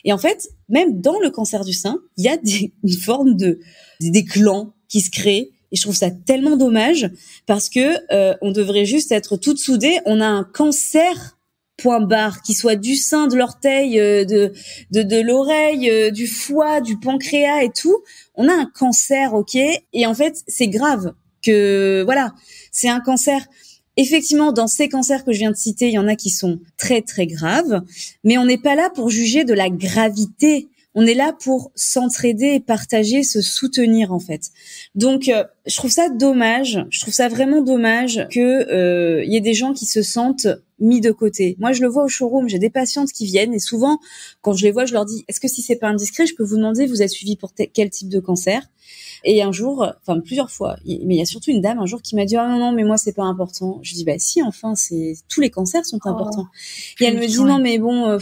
Et en fait, même dans le cancer du sein, il y a une forme de des clans qui se créent. Et je trouve ça tellement dommage parce que euh, on devrait juste être toutes soudées. On a un cancer point barre, qui soit du sein, de l'orteil, euh, de de, de l'oreille, euh, du foie, du pancréas et tout, on a un cancer, ok? Et en fait, c'est grave que voilà, c'est un cancer. Effectivement, dans ces cancers que je viens de citer, il y en a qui sont très très graves, mais on n'est pas là pour juger de la gravité. On est là pour s'entraider et partager, se soutenir en fait. Donc, euh, je trouve ça dommage. Je trouve ça vraiment dommage que il y ait des gens qui se sentent mis de côté. Moi, je le vois au showroom, j'ai des patientes qui viennent et souvent, quand je les vois, je leur dis, est-ce que si c'est pas indiscret, je peux vous demander, vous êtes suivi pour quel type de cancer? Et un jour, enfin plusieurs fois, mais il y a surtout une dame un jour qui m'a dit, ah non non, mais moi c'est pas important. Je dis, bah si, enfin, c'est tous les cancers sont oh, importants. et elle me dit, non mais bon, euh,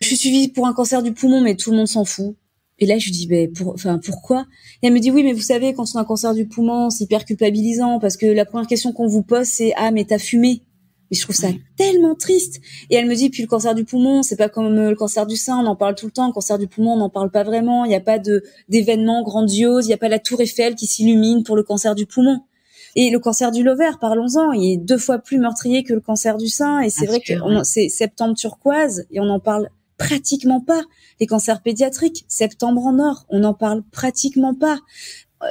je suis suivie pour un cancer du poumon, mais tout le monde s'en fout. Et là, je lui dis, ben, pour, enfin, pourquoi? Et elle me dit, oui, mais vous savez, quand on a un cancer du poumon, c'est hyper culpabilisant parce que la première question qu'on vous pose, c'est, ah, mais t'as fumé? Mais je trouve ça tellement triste. Et elle me dit, puis le cancer du poumon, c'est pas comme euh, le cancer du sein, on en parle tout le temps. Le cancer du poumon, on n'en parle pas vraiment. Il n'y a pas de d'événements grandioses. Il n'y a pas la tour Eiffel qui s'illumine pour le cancer du poumon. Et le cancer du l'ovaire, parlons-en, il est deux fois plus meurtrier que le cancer du sein. Et c'est vrai que c'est septembre turquoise et on n'en parle pratiquement pas. Les cancers pédiatriques, septembre en or, on n'en parle pratiquement pas.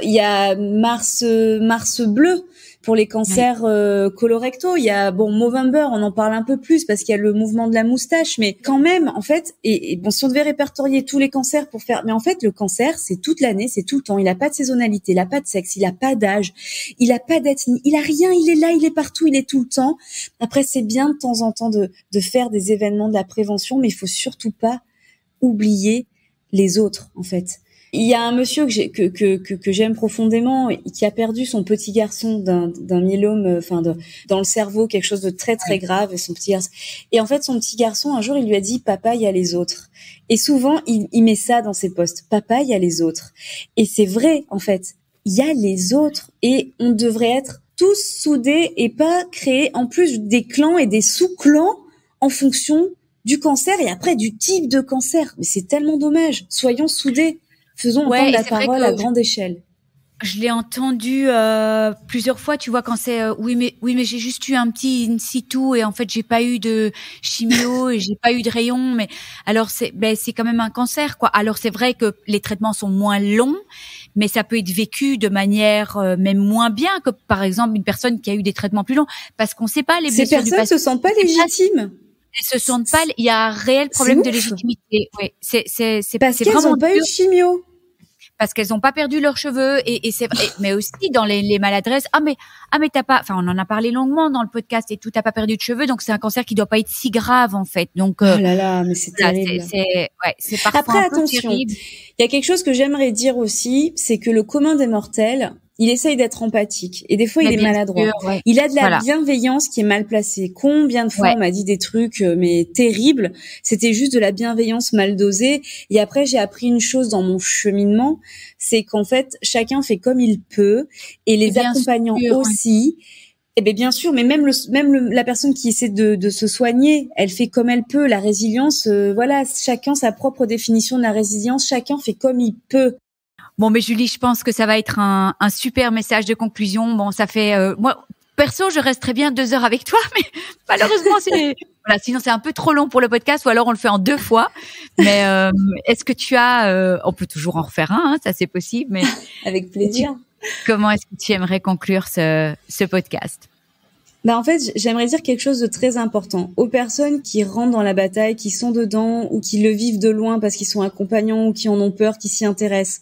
Il y a mars, mars bleu pour les cancers euh, colorectaux, il y a bon Movember, on en parle un peu plus parce qu'il y a le mouvement de la moustache, mais quand même, en fait, et, bon, si on devait répertorier tous les cancers pour faire, mais en fait, le cancer, c'est toute l'année, c'est tout le temps. Il a pas de saisonnalité, il a pas de sexe, il a pas d'âge, il a pas d'ethnie, il a rien, il est là, il est partout, il est tout le temps. Après, c'est bien de temps en temps de, de faire des événements de la prévention, mais il faut surtout pas oublier les autres, en fait. Il y a un monsieur que que, que, que, j'aime profondément qui a perdu son petit garçon d'un, d'un myélome, euh, enfin dans le cerveau, quelque chose de très très grave. Et son petit garçon. Et en fait, son petit garçon, un jour, il lui a dit "Papa, il y a les autres." Et souvent, il, il met ça dans ses postes. "Papa, il y a les autres." Et c'est vrai, en fait. Il y a les autres et on devrait être tous soudés et pas créer en plus des clans et des sous-clans en fonction du cancer et après du type de cancer. Mais c'est tellement dommage. Soyons soudés. Faisons entendre la parole à grande échelle. Je l'ai entendu euh, plusieurs fois, tu vois, quand c'est euh, oui mais oui mais j'ai juste eu un petit in situ et en fait j'ai pas eu de chimio et j'ai pas eu de rayon, mais alors c'est ben c'est quand même un cancer quoi. Alors c'est vrai que les traitements sont moins longs, mais ça peut être vécu de manière euh, même moins bien que par exemple une personne qui a eu des traitements plus longs, parce qu'on sait pas les Ces personnes se sentent pas légitimes. Elles se sentent pas. Il y a un réel problème de légitimité. Oui, c'est c'est c'est parce qu'elles n'ont pas eu de chimio parce qu'elles n'ont pas perdu leurs cheveux et, et c'est mais aussi dans les, les, maladresses. Ah mais ah mais t'as pas enfin on en a parlé longuement dans le podcast et tout t'as pas perdu de cheveux donc c'est un cancer qui doit pas être si grave en fait. Donc euh, oh là là mais c'est terrible. c'est ouais c'est parfois après attention il y a quelque chose que j'aimerais dire aussi c'est que le commun des mortels il essaye d'être empathique et des fois il est maladroit. Il a de la bienveillance qui est mal placée. Combien de fois on m'a dit des trucs euh, mais terribles, c'était juste de la bienveillance mal dosée. Et après j'ai appris une chose dans mon cheminement, c'est qu'en fait chacun fait comme il peut et les accompagnants aussi. Eh bien, bien sûr, mais même le, même la personne qui essaie de, de, se soigner, elle fait comme elle peut. La résilience, euh, voilà, chacun sa propre définition de la résilience. Chacun fait comme il peut. Bon, mais Julie, je pense que ça va être un, un super message de conclusion. Bon, ça fait euh, moi perso, je reste très bien deux heures avec toi, mais malheureusement, c'est voilà, sinon c'est un peu trop long pour le podcast, ou alors on le fait en deux fois. Mais euh, est-ce que tu as, euh, on peut toujours en refaire un, hein, ça c'est possible, mais avec plaisir. Comment est-ce que tu aimerais conclure ce, ce podcast? Bah en fait, j'aimerais dire quelque chose de très important aux personnes qui rentrent dans la bataille, qui sont dedans ou qui le vivent de loin parce qu'ils sont accompagnants ou qui en ont peur, qui s'y intéressent.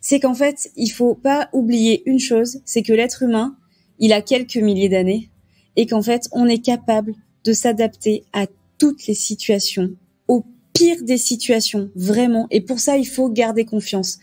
C'est qu'en fait, il faut pas oublier une chose, c'est que l'être humain, il a quelques milliers d'années et qu'en fait, on est capable de s'adapter à toutes les situations, pire des situations, vraiment. Et pour ça, il faut garder confiance.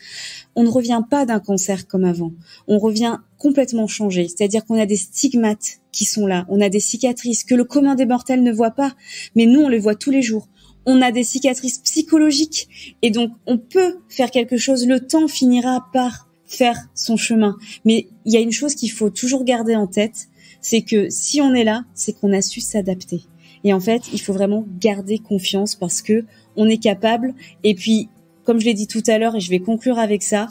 On ne revient pas d'un cancer comme avant. On revient complètement changé. C'est-à-dire qu'on a des stigmates qui sont là. On a des cicatrices que le commun des mortels ne voit pas. Mais nous, on les voit tous les jours. On a des cicatrices psychologiques. Et donc, on peut faire quelque chose. Le temps finira par faire son chemin. Mais il y a une chose qu'il faut toujours garder en tête. C'est que si on est là, c'est qu'on a su s'adapter. Et en fait, il faut vraiment garder confiance parce que on est capable. Et puis, comme je l'ai dit tout à l'heure, et je vais conclure avec ça,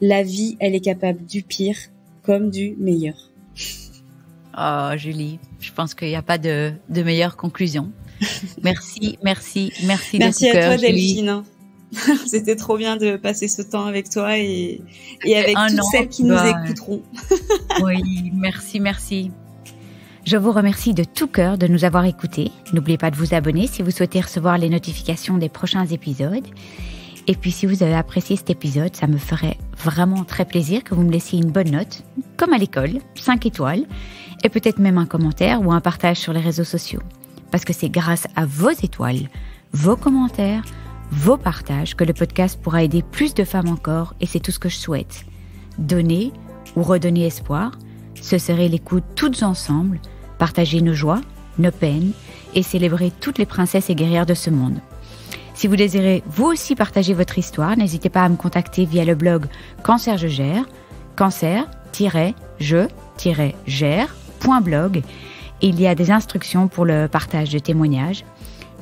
la vie, elle est capable du pire comme du meilleur. Oh, Julie, je pense qu'il n'y a pas de, de meilleure conclusion. Merci, merci, merci. Merci à toi, Delphine. C'était trop bien de passer ce temps avec toi et, et avec toutes celles qui nous écouteront. oui, merci, merci. Je vous remercie de tout cœur de nous avoir écoutés. N'oubliez pas de vous abonner si vous souhaitez recevoir les notifications des prochains épisodes. Et puis si vous avez apprécié cet épisode, ça me ferait vraiment très plaisir que vous me laissiez une bonne note, comme à l'école, 5 étoiles, et peut-être même un commentaire ou un partage sur les réseaux sociaux. parce que c'est grâce à vos étoiles, vos commentaires, vos partages que le podcast pourra aider plus de femmes encore et c'est tout ce que je souhaite. Donner ou redonner espoir, ce serait l'écoute toutes ensemble, partager nos joies, nos peines et célébrer toutes les princesses et guerrières de ce monde. Si vous désirez vous aussi partager votre histoire, n'hésitez pas à me contacter via le blog Cancer je gère, cancer-je-gère.blog. Il y a des instructions pour le partage de témoignages.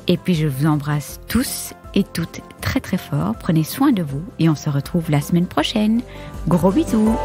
Et puis je vous embrasse tous et toutes très très fort. Prenez soin de vous et on se retrouve la semaine prochaine. Gros bisous